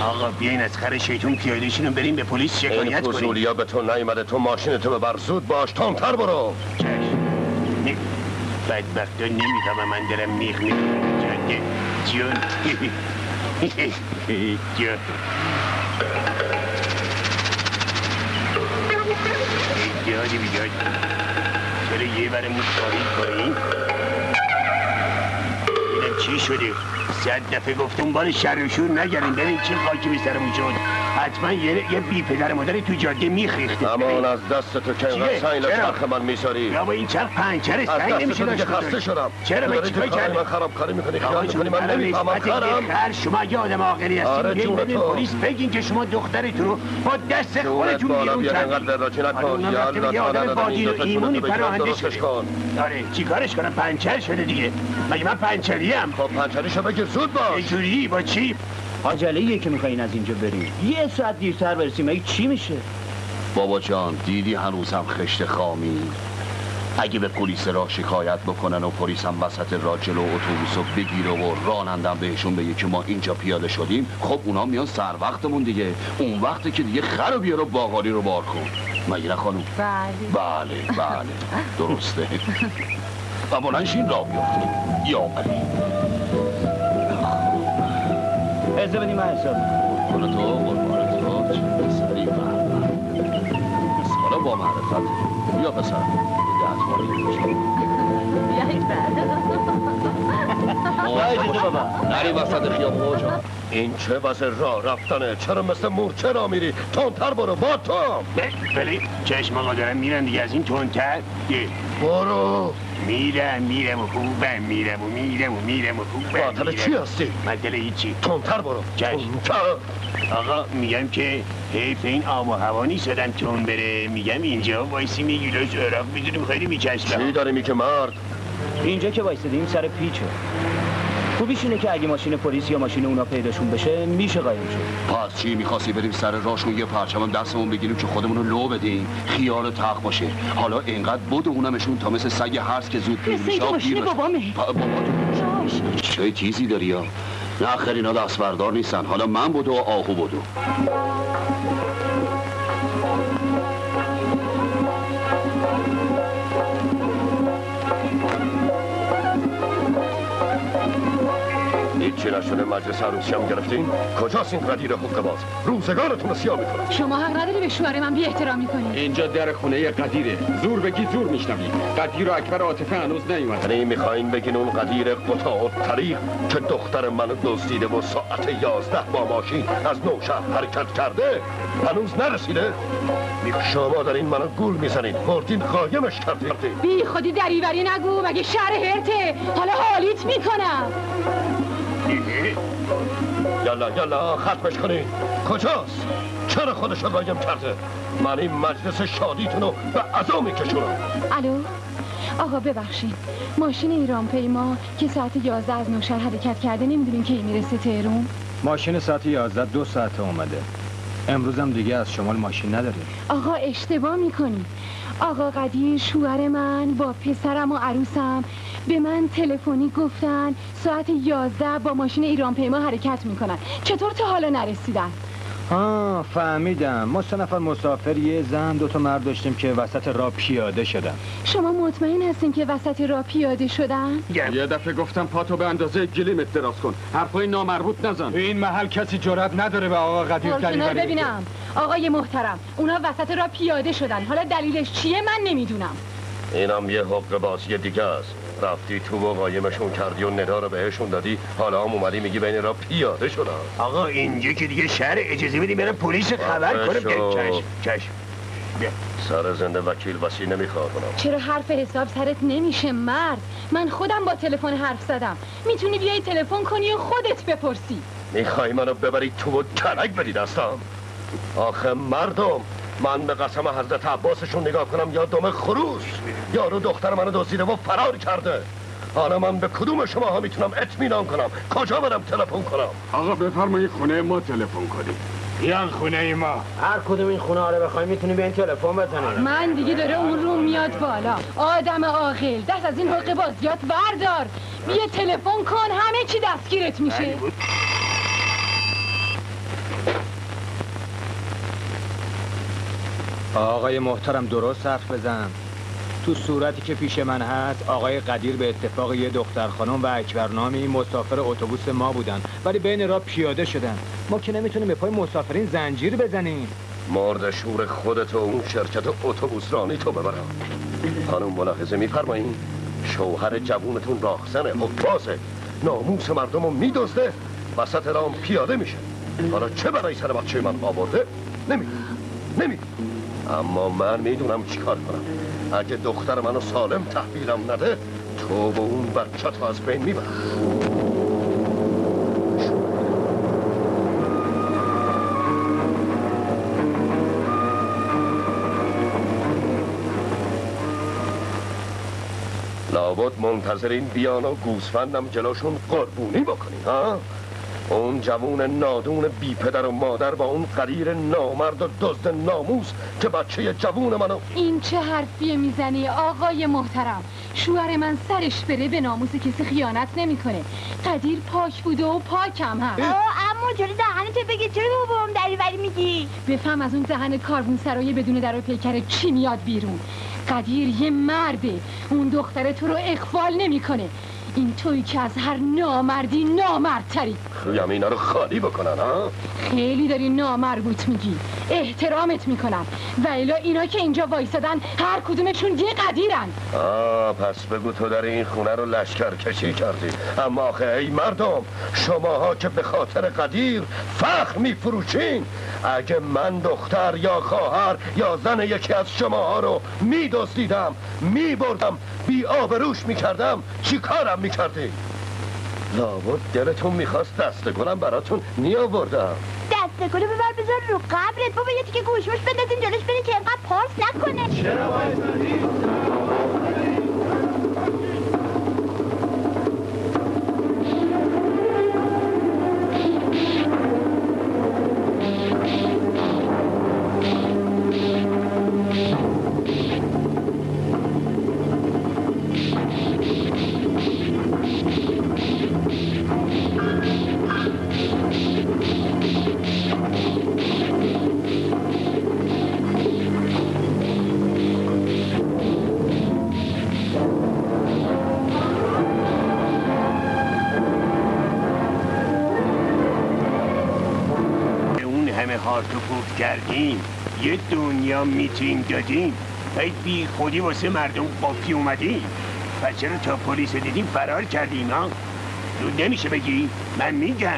آقا بیاین از خر شیطون پیادهشون رو بریم به پلیس این شکایت کنیم. فضولیا به تو نیومده تو ماشین تو ببر زود باش تندتر برو. بدبختا نمی‌فهمم من دارم میخ می‌کنم جون جون ای دادی بیداد چرا یه برمون خواهی کنی؟ ببینم چی شده. صد دفعه گفتم بار شر و شور نگریم. ببین چه خاکی به سرمون شد حتما یه, یه بی پدر مادری تو جاده میخریخته. امان از دست تو اینقدر؟ سین چرا؟ چرخ من میساری یا با این چرخ سعی دست نمیشه داشت خسته شدم. چرا من چیکار کردم؟ من خرابکاری می‌کنی؟ خیال می‌کنی من نمی‌فهمم خرم شما یه آدم عاقلی هستید آره، جون تو. پلیس بگین که شما دخترتون رو با دست خودتون بیرون بیار کردید انقدر وراجی نکن. یا آدم بادی و ایمونی پناهنده شده. آره چیکارش کنم؟ پنچر شده دیگه. مگه من پنچریم خب پنچریشو بگیر زود باش. جوری با چی؟ عجله که می‌خواین از اینجا بریم یه ساعت دیرتر برسیم. مگه چی میشه؟ بابا جان دیدی هنوزم خشت خامی؟ اگه به پلیس راه شکایت بکنن و پلیس هم وسط راه جلو اتوبوس رو بگیره و رانندم بهشون بگه که ما اینجا پیاده شدیم خب اونا میان سر وقتمون دیگه. اون وقتی که دیگه خر رو بیار و باقالی رو بار کن. مگه نه خانم؟ بله. بله بله. درسته. و بلنشین را بیافتیم یا علی. اجازه بدیم من حساب قربان تو قربان تو چه پسری به به. حالا با معرفت. یا پسر. یه دستمالی بیایید بابا. نری وسط خیابون آجا این چه وضع راه رفتنه؟ چرا مثل مورچه را میری؟ تندتر برو با تو. بله. چشم آقا دارم میرم دیگه. از این تندتر. یه. برو. میرم میرم و خوبم میرم و میرم و میرم و خوبم میرم. چی هستی؟ من دل هیچی. تندتر برو. تندتر. آقا میگم که حیف این آب و هوا نیست آدم تون بره. میگم اینجا وایسی می گیلاس عراق می‌دونیم خیلی چی میچشم داری میگه مرد؟ اینجا که وایسادیم سر پیچه. خوبیش اینه که اگه ماشین پلیس یا ماشین اونا پیداشون بشه میشه قایم شد. پس چی می‌خواستی بریم سر راشون یه پرچم هم دستمون بگیریم که خودمون رو لو بدیم؟ خیال تق باشه. حالا اینقدر بود اونمشون تا مثل سگ هرس که زود پیر میشه ماشین. بابامه. با- بابا تو چه تیزی داری یا نه خیر اینا دست بردار نیستن. حالا من بودو و آهو بودو هیچی نشده مجلس عروسی هم گرفتین؟ کجاست این قدیر حق باز روزگارتون رو سیاه می‌کنه شما حق نداری به شوهر من بی احترامی کنی. اینجا در خونه قدیره. زور بگی زور میشنوی. قدیر و اکبر عاطفه هنوز نیومد یعنی می‌خواین بگین اون قدیر قطاع و طریق که دختر منو دزدیده و ساعت یازده با ماشین از نوشهر حرکت کرده هنوز نرسیده. شما دارین منو گول می‌زنین. بردین قایمش کردین بی خودی دریوری نگو. مگه شهر هرته؟ حالا حالیت می‌کنم. یالا یالا ختمش کنین کجاست؟ چرا خودش رو قایم کرده؟ من این مجلس شادیتون رو به عزا میکشونم. الو؟ آقا ببخشید. ماشین ایران پیما که ساعت 11 از نوشهر حرکت کرده نمی‌دونین کی می‌رسه تهرون؟ ماشین ساعت 11 دو ساعت اومده. امروزم دیگه از شمال ماشین نداریم. آقا اشتباه می‌کنی. آقا قدیر شوهر من با پسرم و عروسم به من تلفنی گفتن ساعت 11 با ماشین ایران پیما حرکت می‌کنن. چطور تا حالا نرسیدن؟ آه فهمیدم. ما سه نفر مسافر یه زن دو تا مرد داشتیم که وسط راه پیاده شدن. شما مطمئن هستین که وسط راه پیاده شدن؟ یه دفعه گفتم پاتو به اندازه گلیمت دراز کن. حرفای نامربوط نزن. این محل کسی جرأت نداره به آقا قدیر کنار ببینم. آقای محترم اونا وسط راه پیاده شدن. حالا دلیلش چیه؟ من نمی‌دونم. اینم یه حق بازی دیگه است. رفتی تو و قایمشون کردی و ندا رو بهشون دادی. حالا هم اومدی میگی بین را پیاده شدن. آقا اینجا که دیگه شهر اجازه بدی برم پلیس خبر کنم شو. چشم چشم بیا. سر زنده وکیل وسی نمی‌خواد کنم. چرا حرف حساب سرت نمیشه مرد؟ من خودم با تلفن حرف زدم. می‌تونی بیای تلفن کنی و خودت بپرسی. می‌خوای منو ببری تو و کلک بدی دستم. آخه مردم من به قسم حضرت عباسشون نگاه کنم یا دم خروس یارو دختر منو دزدیده و فرار کرده. حالا من به کدوم شما ها می‌تونم اطمینان کنم؟ کجا برم تلفن کنم؟ آقا بفرمایید خونه ما تلفن کنید بیان خونه ما. هر کدوم این خونه ها رو بخوای می‌تونی به این تلفن بزنی. من دیگه داره اون رو میاد بالا. آدم عاقل دست از این حقه بازیات بردار. بیا تلفن کن همه چی دستگیرت میشه. آقای محترم درست حرف بزن. تو صورتی که پیش من هست آقای قدیر به اتفاق یه دختر خانم و اکبرنامی مسافر اتوبوس ما بودن. ولی بین راه پیاده شدن. ما که نمی‌تونیم به پای مسافرین زنجیر بزنیم. مرد شور خودت و اون شرکت اتوبوس رانی تو ببرم. خانم ملاحظه میفرمایین؟ شوهر جوونتون راخزنه حقبازه ناموس مردم رو میدزده. وسط رام پیاده میشه. حالا چه برای سر بچه من آورده؟ نمی نمی اما من می‌دونم چیکار کنم. اگه دختر منو سالم تحویلم نده تو و اون بچه تو از بین می‌برم. لابد منتظرین بیان و گوسفندم جلوشون قربونی بکنین ها؟ اون جوون نادون بی پدر و مادر با اون قدیر نامرد و دزد ناموس که بچه جوون منو این چه حرفیه می‌زنی آقای محترم؟ شوهر من سرش بره به ناموس کسی خیانت نمی‌کنه. قدیر پاک بوده و پاکم هم اما جلو دهنت بگی چرا بابام دریوری میگی؟ بفهم از اون دهن کاربون سرای بدون در و پیکر چی میاد بیرون. قدیر یه مرده. اون دختره تو رو اخفال نمی‌کنه. این توی که از هر نامردی نامردتری. خویم اینا رو خالی بکنن ها؟ خیلی داری نامربوط میگی. احترامت می‌کنم. و الا اینا که اینجا وایسادن هر کدومشون یه قدیرن. آه پس بگو تو در این خونه رو لشکر کشی کردی. اما آخه ای مردم شماها که به خاطر قدیر فخر میفروشین. اگه من دختر یا خواهر یا زن یکی از شماها رو میدزدیدم میبردم بی آبروش می‌کردم چی کارم می‌کردی؟ لابد دلتون می‌خواست دسته گلم براتون نیاوردم دست گلو ببر بذار رو قبرت. بابا یه تیکه گوشمش بندازین جلوش برین که اینقدر پارس نکنه. هارتو کردیم یه دنیا میتینگ دادیم. باید بی خودی واسه مردم قفی اومدیم. پس چرا تا پلیس دیدیم فرار کردیم ها؟ زود نمیشه بگی؟ من میگم.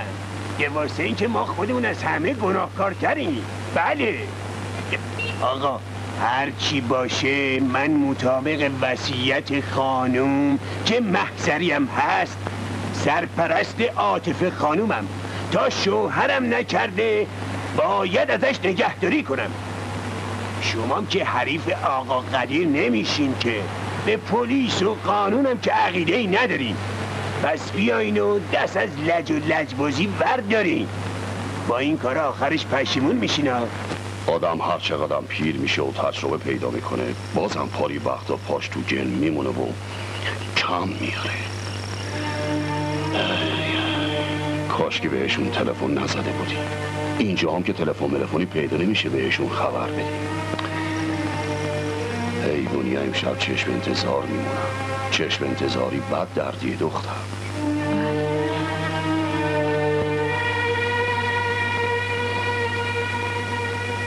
که واسه این که ما خودمون از همه گناهکارتریم بله. آقا هر چی باشه من مطابق وصیت خانوم که محضریم هست سرپرست عاطفه خانومم. تا شوهرم نکرده باید ازش نگهداری کنم. شما که حریف آقا قدیر نمیشین که به پلیس و قانونم که عقیده ای ندارین. پس بیاین و دست از لج و لجبازی بردارین. با این کار آخرش پشیمون میشین ها. آدم هر چقدر پیر میشه و تجربه پیدا می‌کنه بازم پاری وقتا پاش تو جن میمونه و کم میاره کاش که بهشون تلفن نزده بودی. اینجا هم که تلفن ملفونی پیدا نمیشه بهشون خبر بدی ای دنیا امشب چشم انتظار میمونم. چشم انتظاری بد دردی دختر.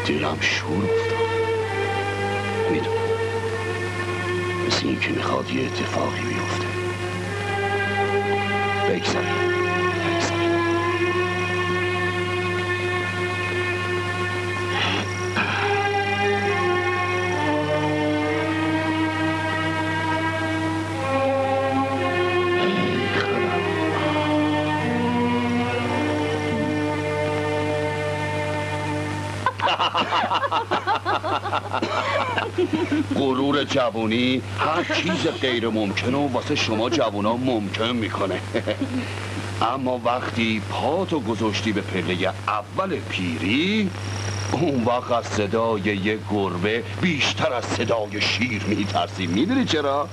دلم شور افتاد. می‌دونم. مثل این که می‌خواد یه اتفاقی بیفته. بگذاریم غرور جوونی هر چیز غیر ممکن و واسه شما جوونا ممکن می‌کنه. اما وقتی پاتو گذاشتی به پله اول پیری اون وقت از صدای یه گربه بیشتر از صدای شیر میترسی. می‌دونی چرا؟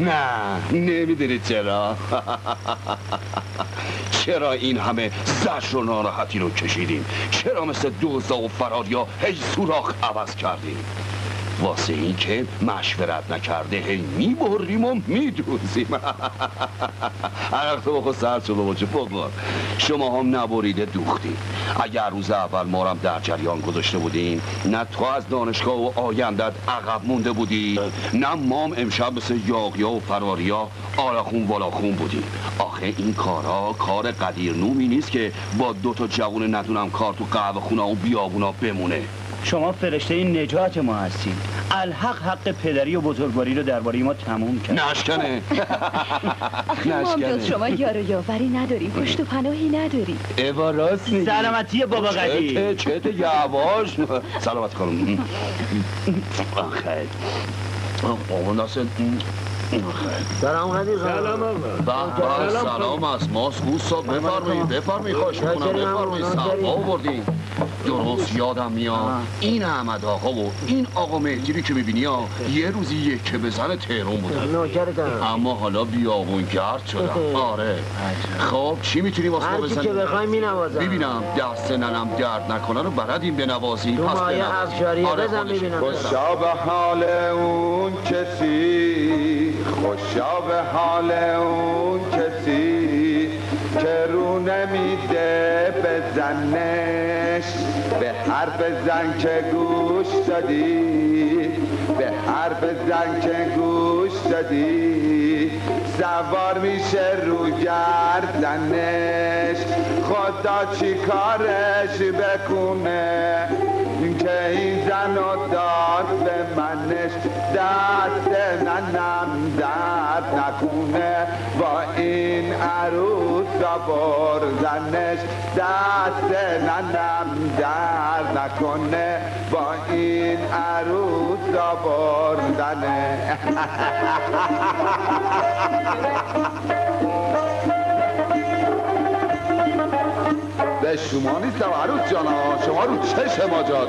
نه نمی‌دونی چرا. چرا این همه زجر و ناراحتی رو کشیدیم؟ چرا مثل دوزا و فراریا هی سوراخ عوض کردیم؟ واسه این که مشورت نکرده هی می‌بریم و میدوزیم. عرق تو بخور سر شده باشه بخور شما هم نبریده دوختی. اگر روز اول ما در جریان گذاشته بودیم نه تو از دانشگاه و آیندت عقب مونده بودی نه مام امشب مثل یاغیا و فراریا آلاخون والاخون بودیم. آخه این کارا کار قدیر نومی نیست که با دو تا جوون ندونم کار تو قهوه خونه و بیابونا بمونه. شما فرشته این نجات ما هستید الحق حق پدری و بزرگواری رو درباره ما تموم کرد. نشکنه جز شما یار و یاوری نداریم پشت و پناهی نداریم ایوا راست میگی. سلامتی بابا قدیر چته چته یواش. سلامت خانم. آخه. بابا ناصر. سلام قدیر سلام آقا. سلام از ماست بفرمایید بفرمایید خواهش می‌کنم بفرمایید سبا بردین درست یادم میاد. این احمد آقا و این آقا مهدیری که می‌بینی ها یه روزی یکه بزن تهرون بودن. اما حالا بیابون گرد شدن. آره. خب چی می‌تونی واسه ما بزنی؟ که بخوای مینوازم. ببینم دست ننم درد نکنه رو بلدیم بنوازیم. تو مایه بنواز. افشاریه آره بزن. ببینم. خوشا به حال اون کسی. خوشا به حال اون کسی. که رو نمیده به زنش. به حرف زن که گوش دادی. به حرف زن که گوش دادی. سوار میشه رو گردنش. خدا چی کارش بکنه؟ که این زن و داد به منش دست ننم درد نکنه. با این عروس را بردنش دست ننم درد نکنه. با این عروس را بردنه به شما نیستم عروس جانا شما رو چش ما جا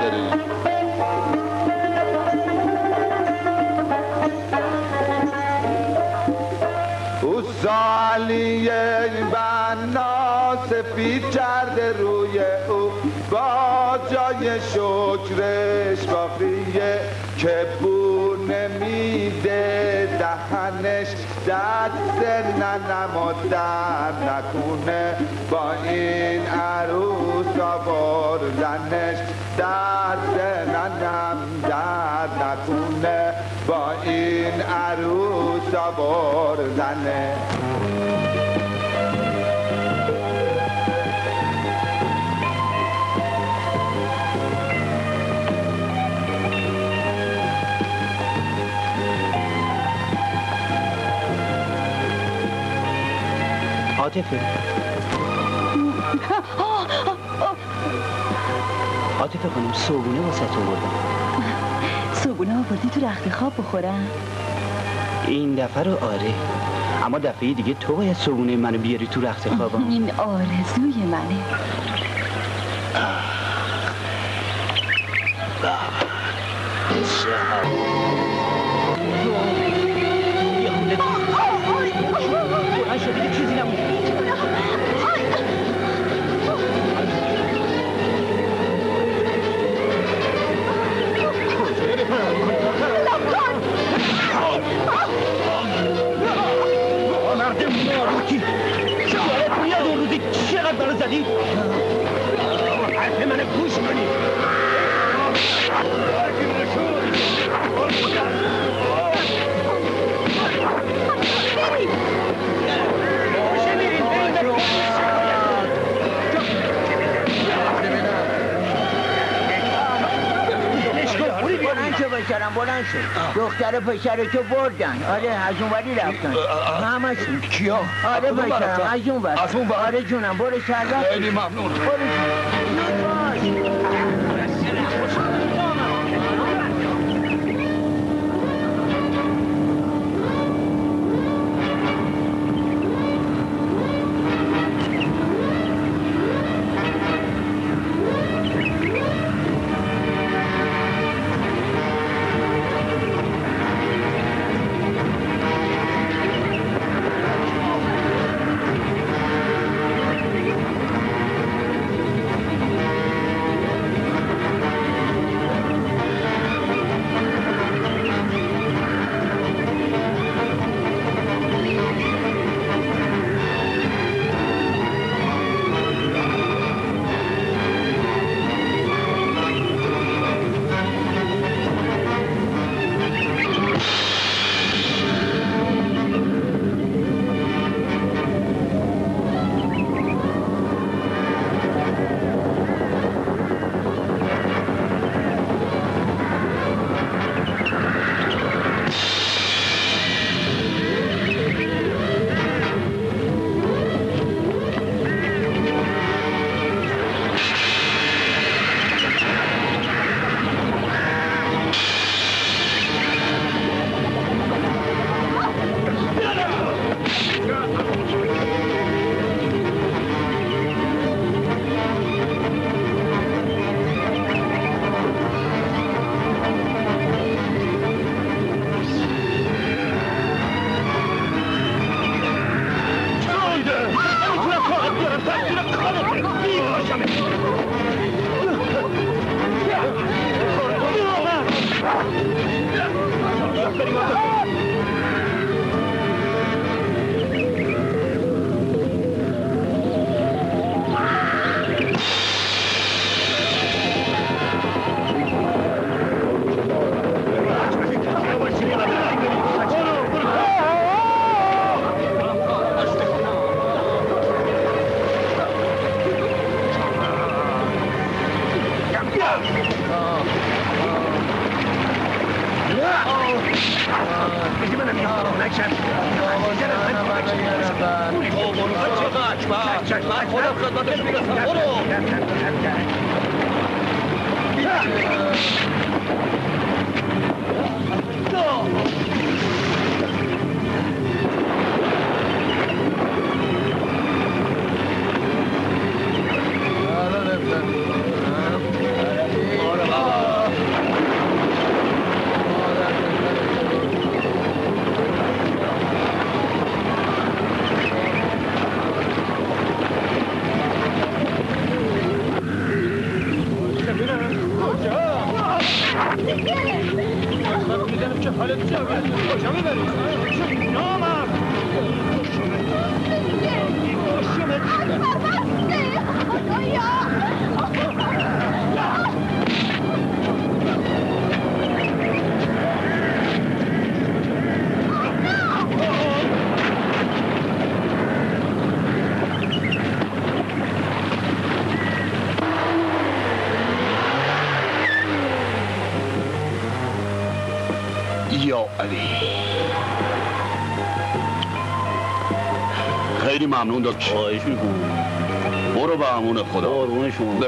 او سالیه بنا سفید کرده روی او با جای شکرش باقیه که بو نمیده دهنش. دست ننم و در نکنه با این عروس آوردنش دست ننم در نکنه با این عروس آوردنش عاطفه عاطفه خانم صبونه واسه تو بردم. صبونه آوردی تو رخت خواب بخورم؟ این دفعه رو آره. اما دفعه دیگه تو باید صبونه منو بیاری تو رخت خوابم. این آرزوی منه. چیزی چقدر منو زدی حرف منو بشرم بلند شو دختر پسر تو بردن. آره از اون وری رفتن. همشون کیا؟ آره رفتن؟ از اون ور از اون ور؟ آره جونم برو شربت خیلی ممنون. خیلی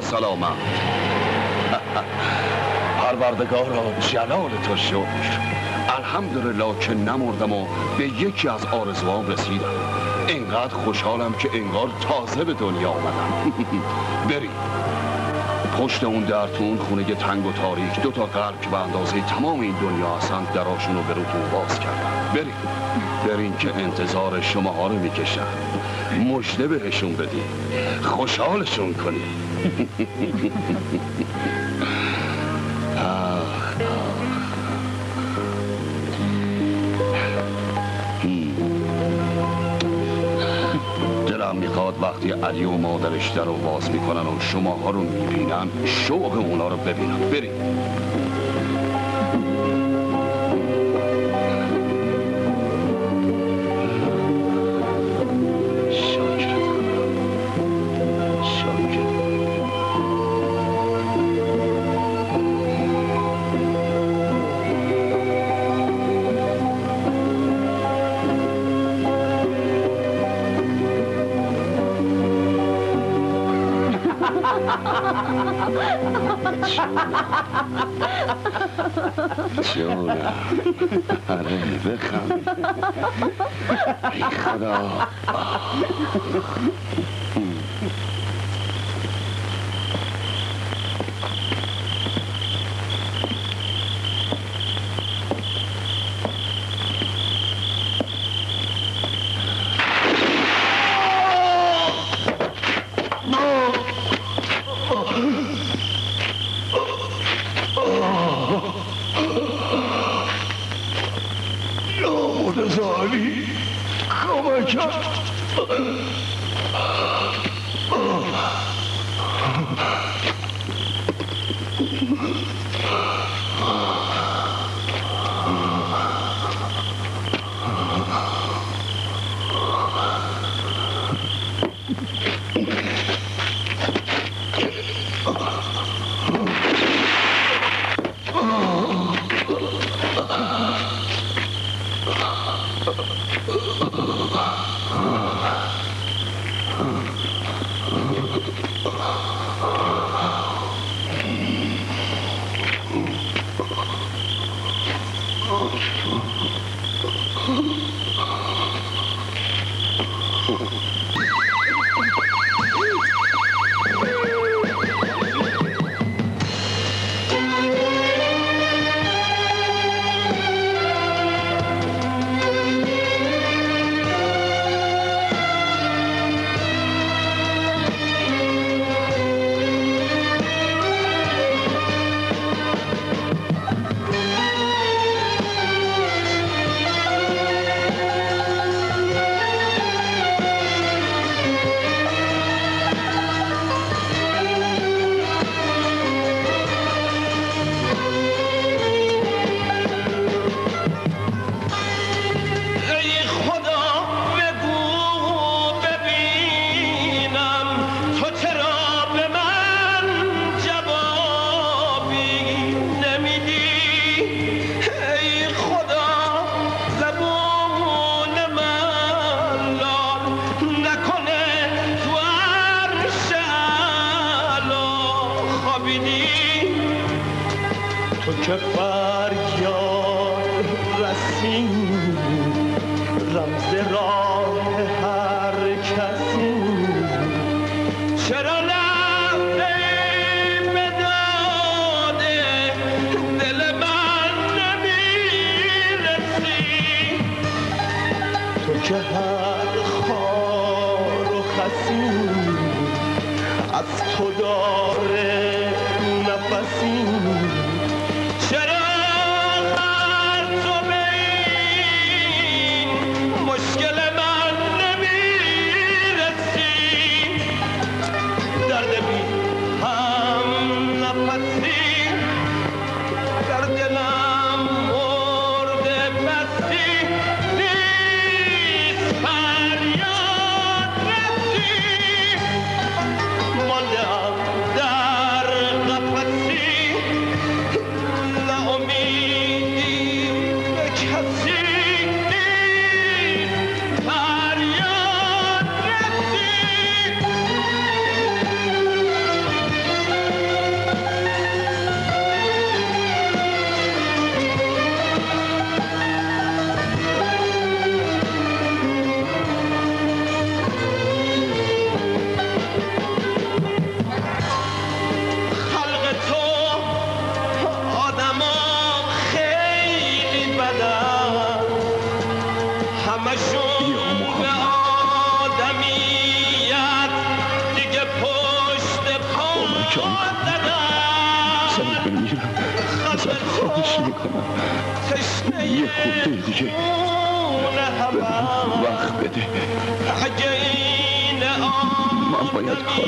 سلامت. پروردگارا جلال تو شکر. الحمدلله که نمردم و به یکی از آرزوام رسیدم. انقدر خوشحالم که انگار تازه به دنیا آمدم. بریم. پشت اون درتون خونه تنگ و تاریک دو تا قلب که به اندازه تمام این دنیا هستند دراشون رو به روتون باز کردم بریم. بریم که انتظار شما ها رو می‌کشن. مژده بهشون بدیم خوشحالشون کنیم دلم می‌خواد وقتی علی و مادرش در رو باز می‌کنن و شماها رو می‌بینن شوق اونا رو ببینم بریم. جونم آره بخند ای خدا.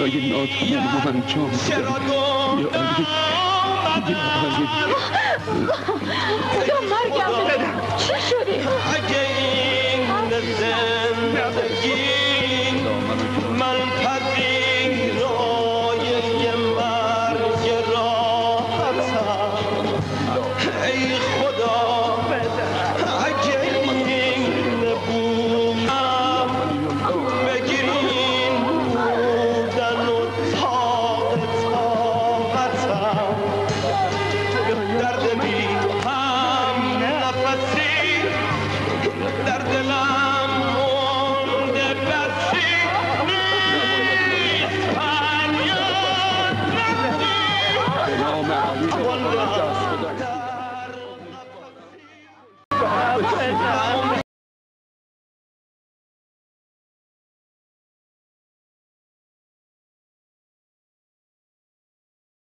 کارای ناتمام انجام بدم یا علی یا علی خدا مرگم؟ چی شده؟ اگه این زندگی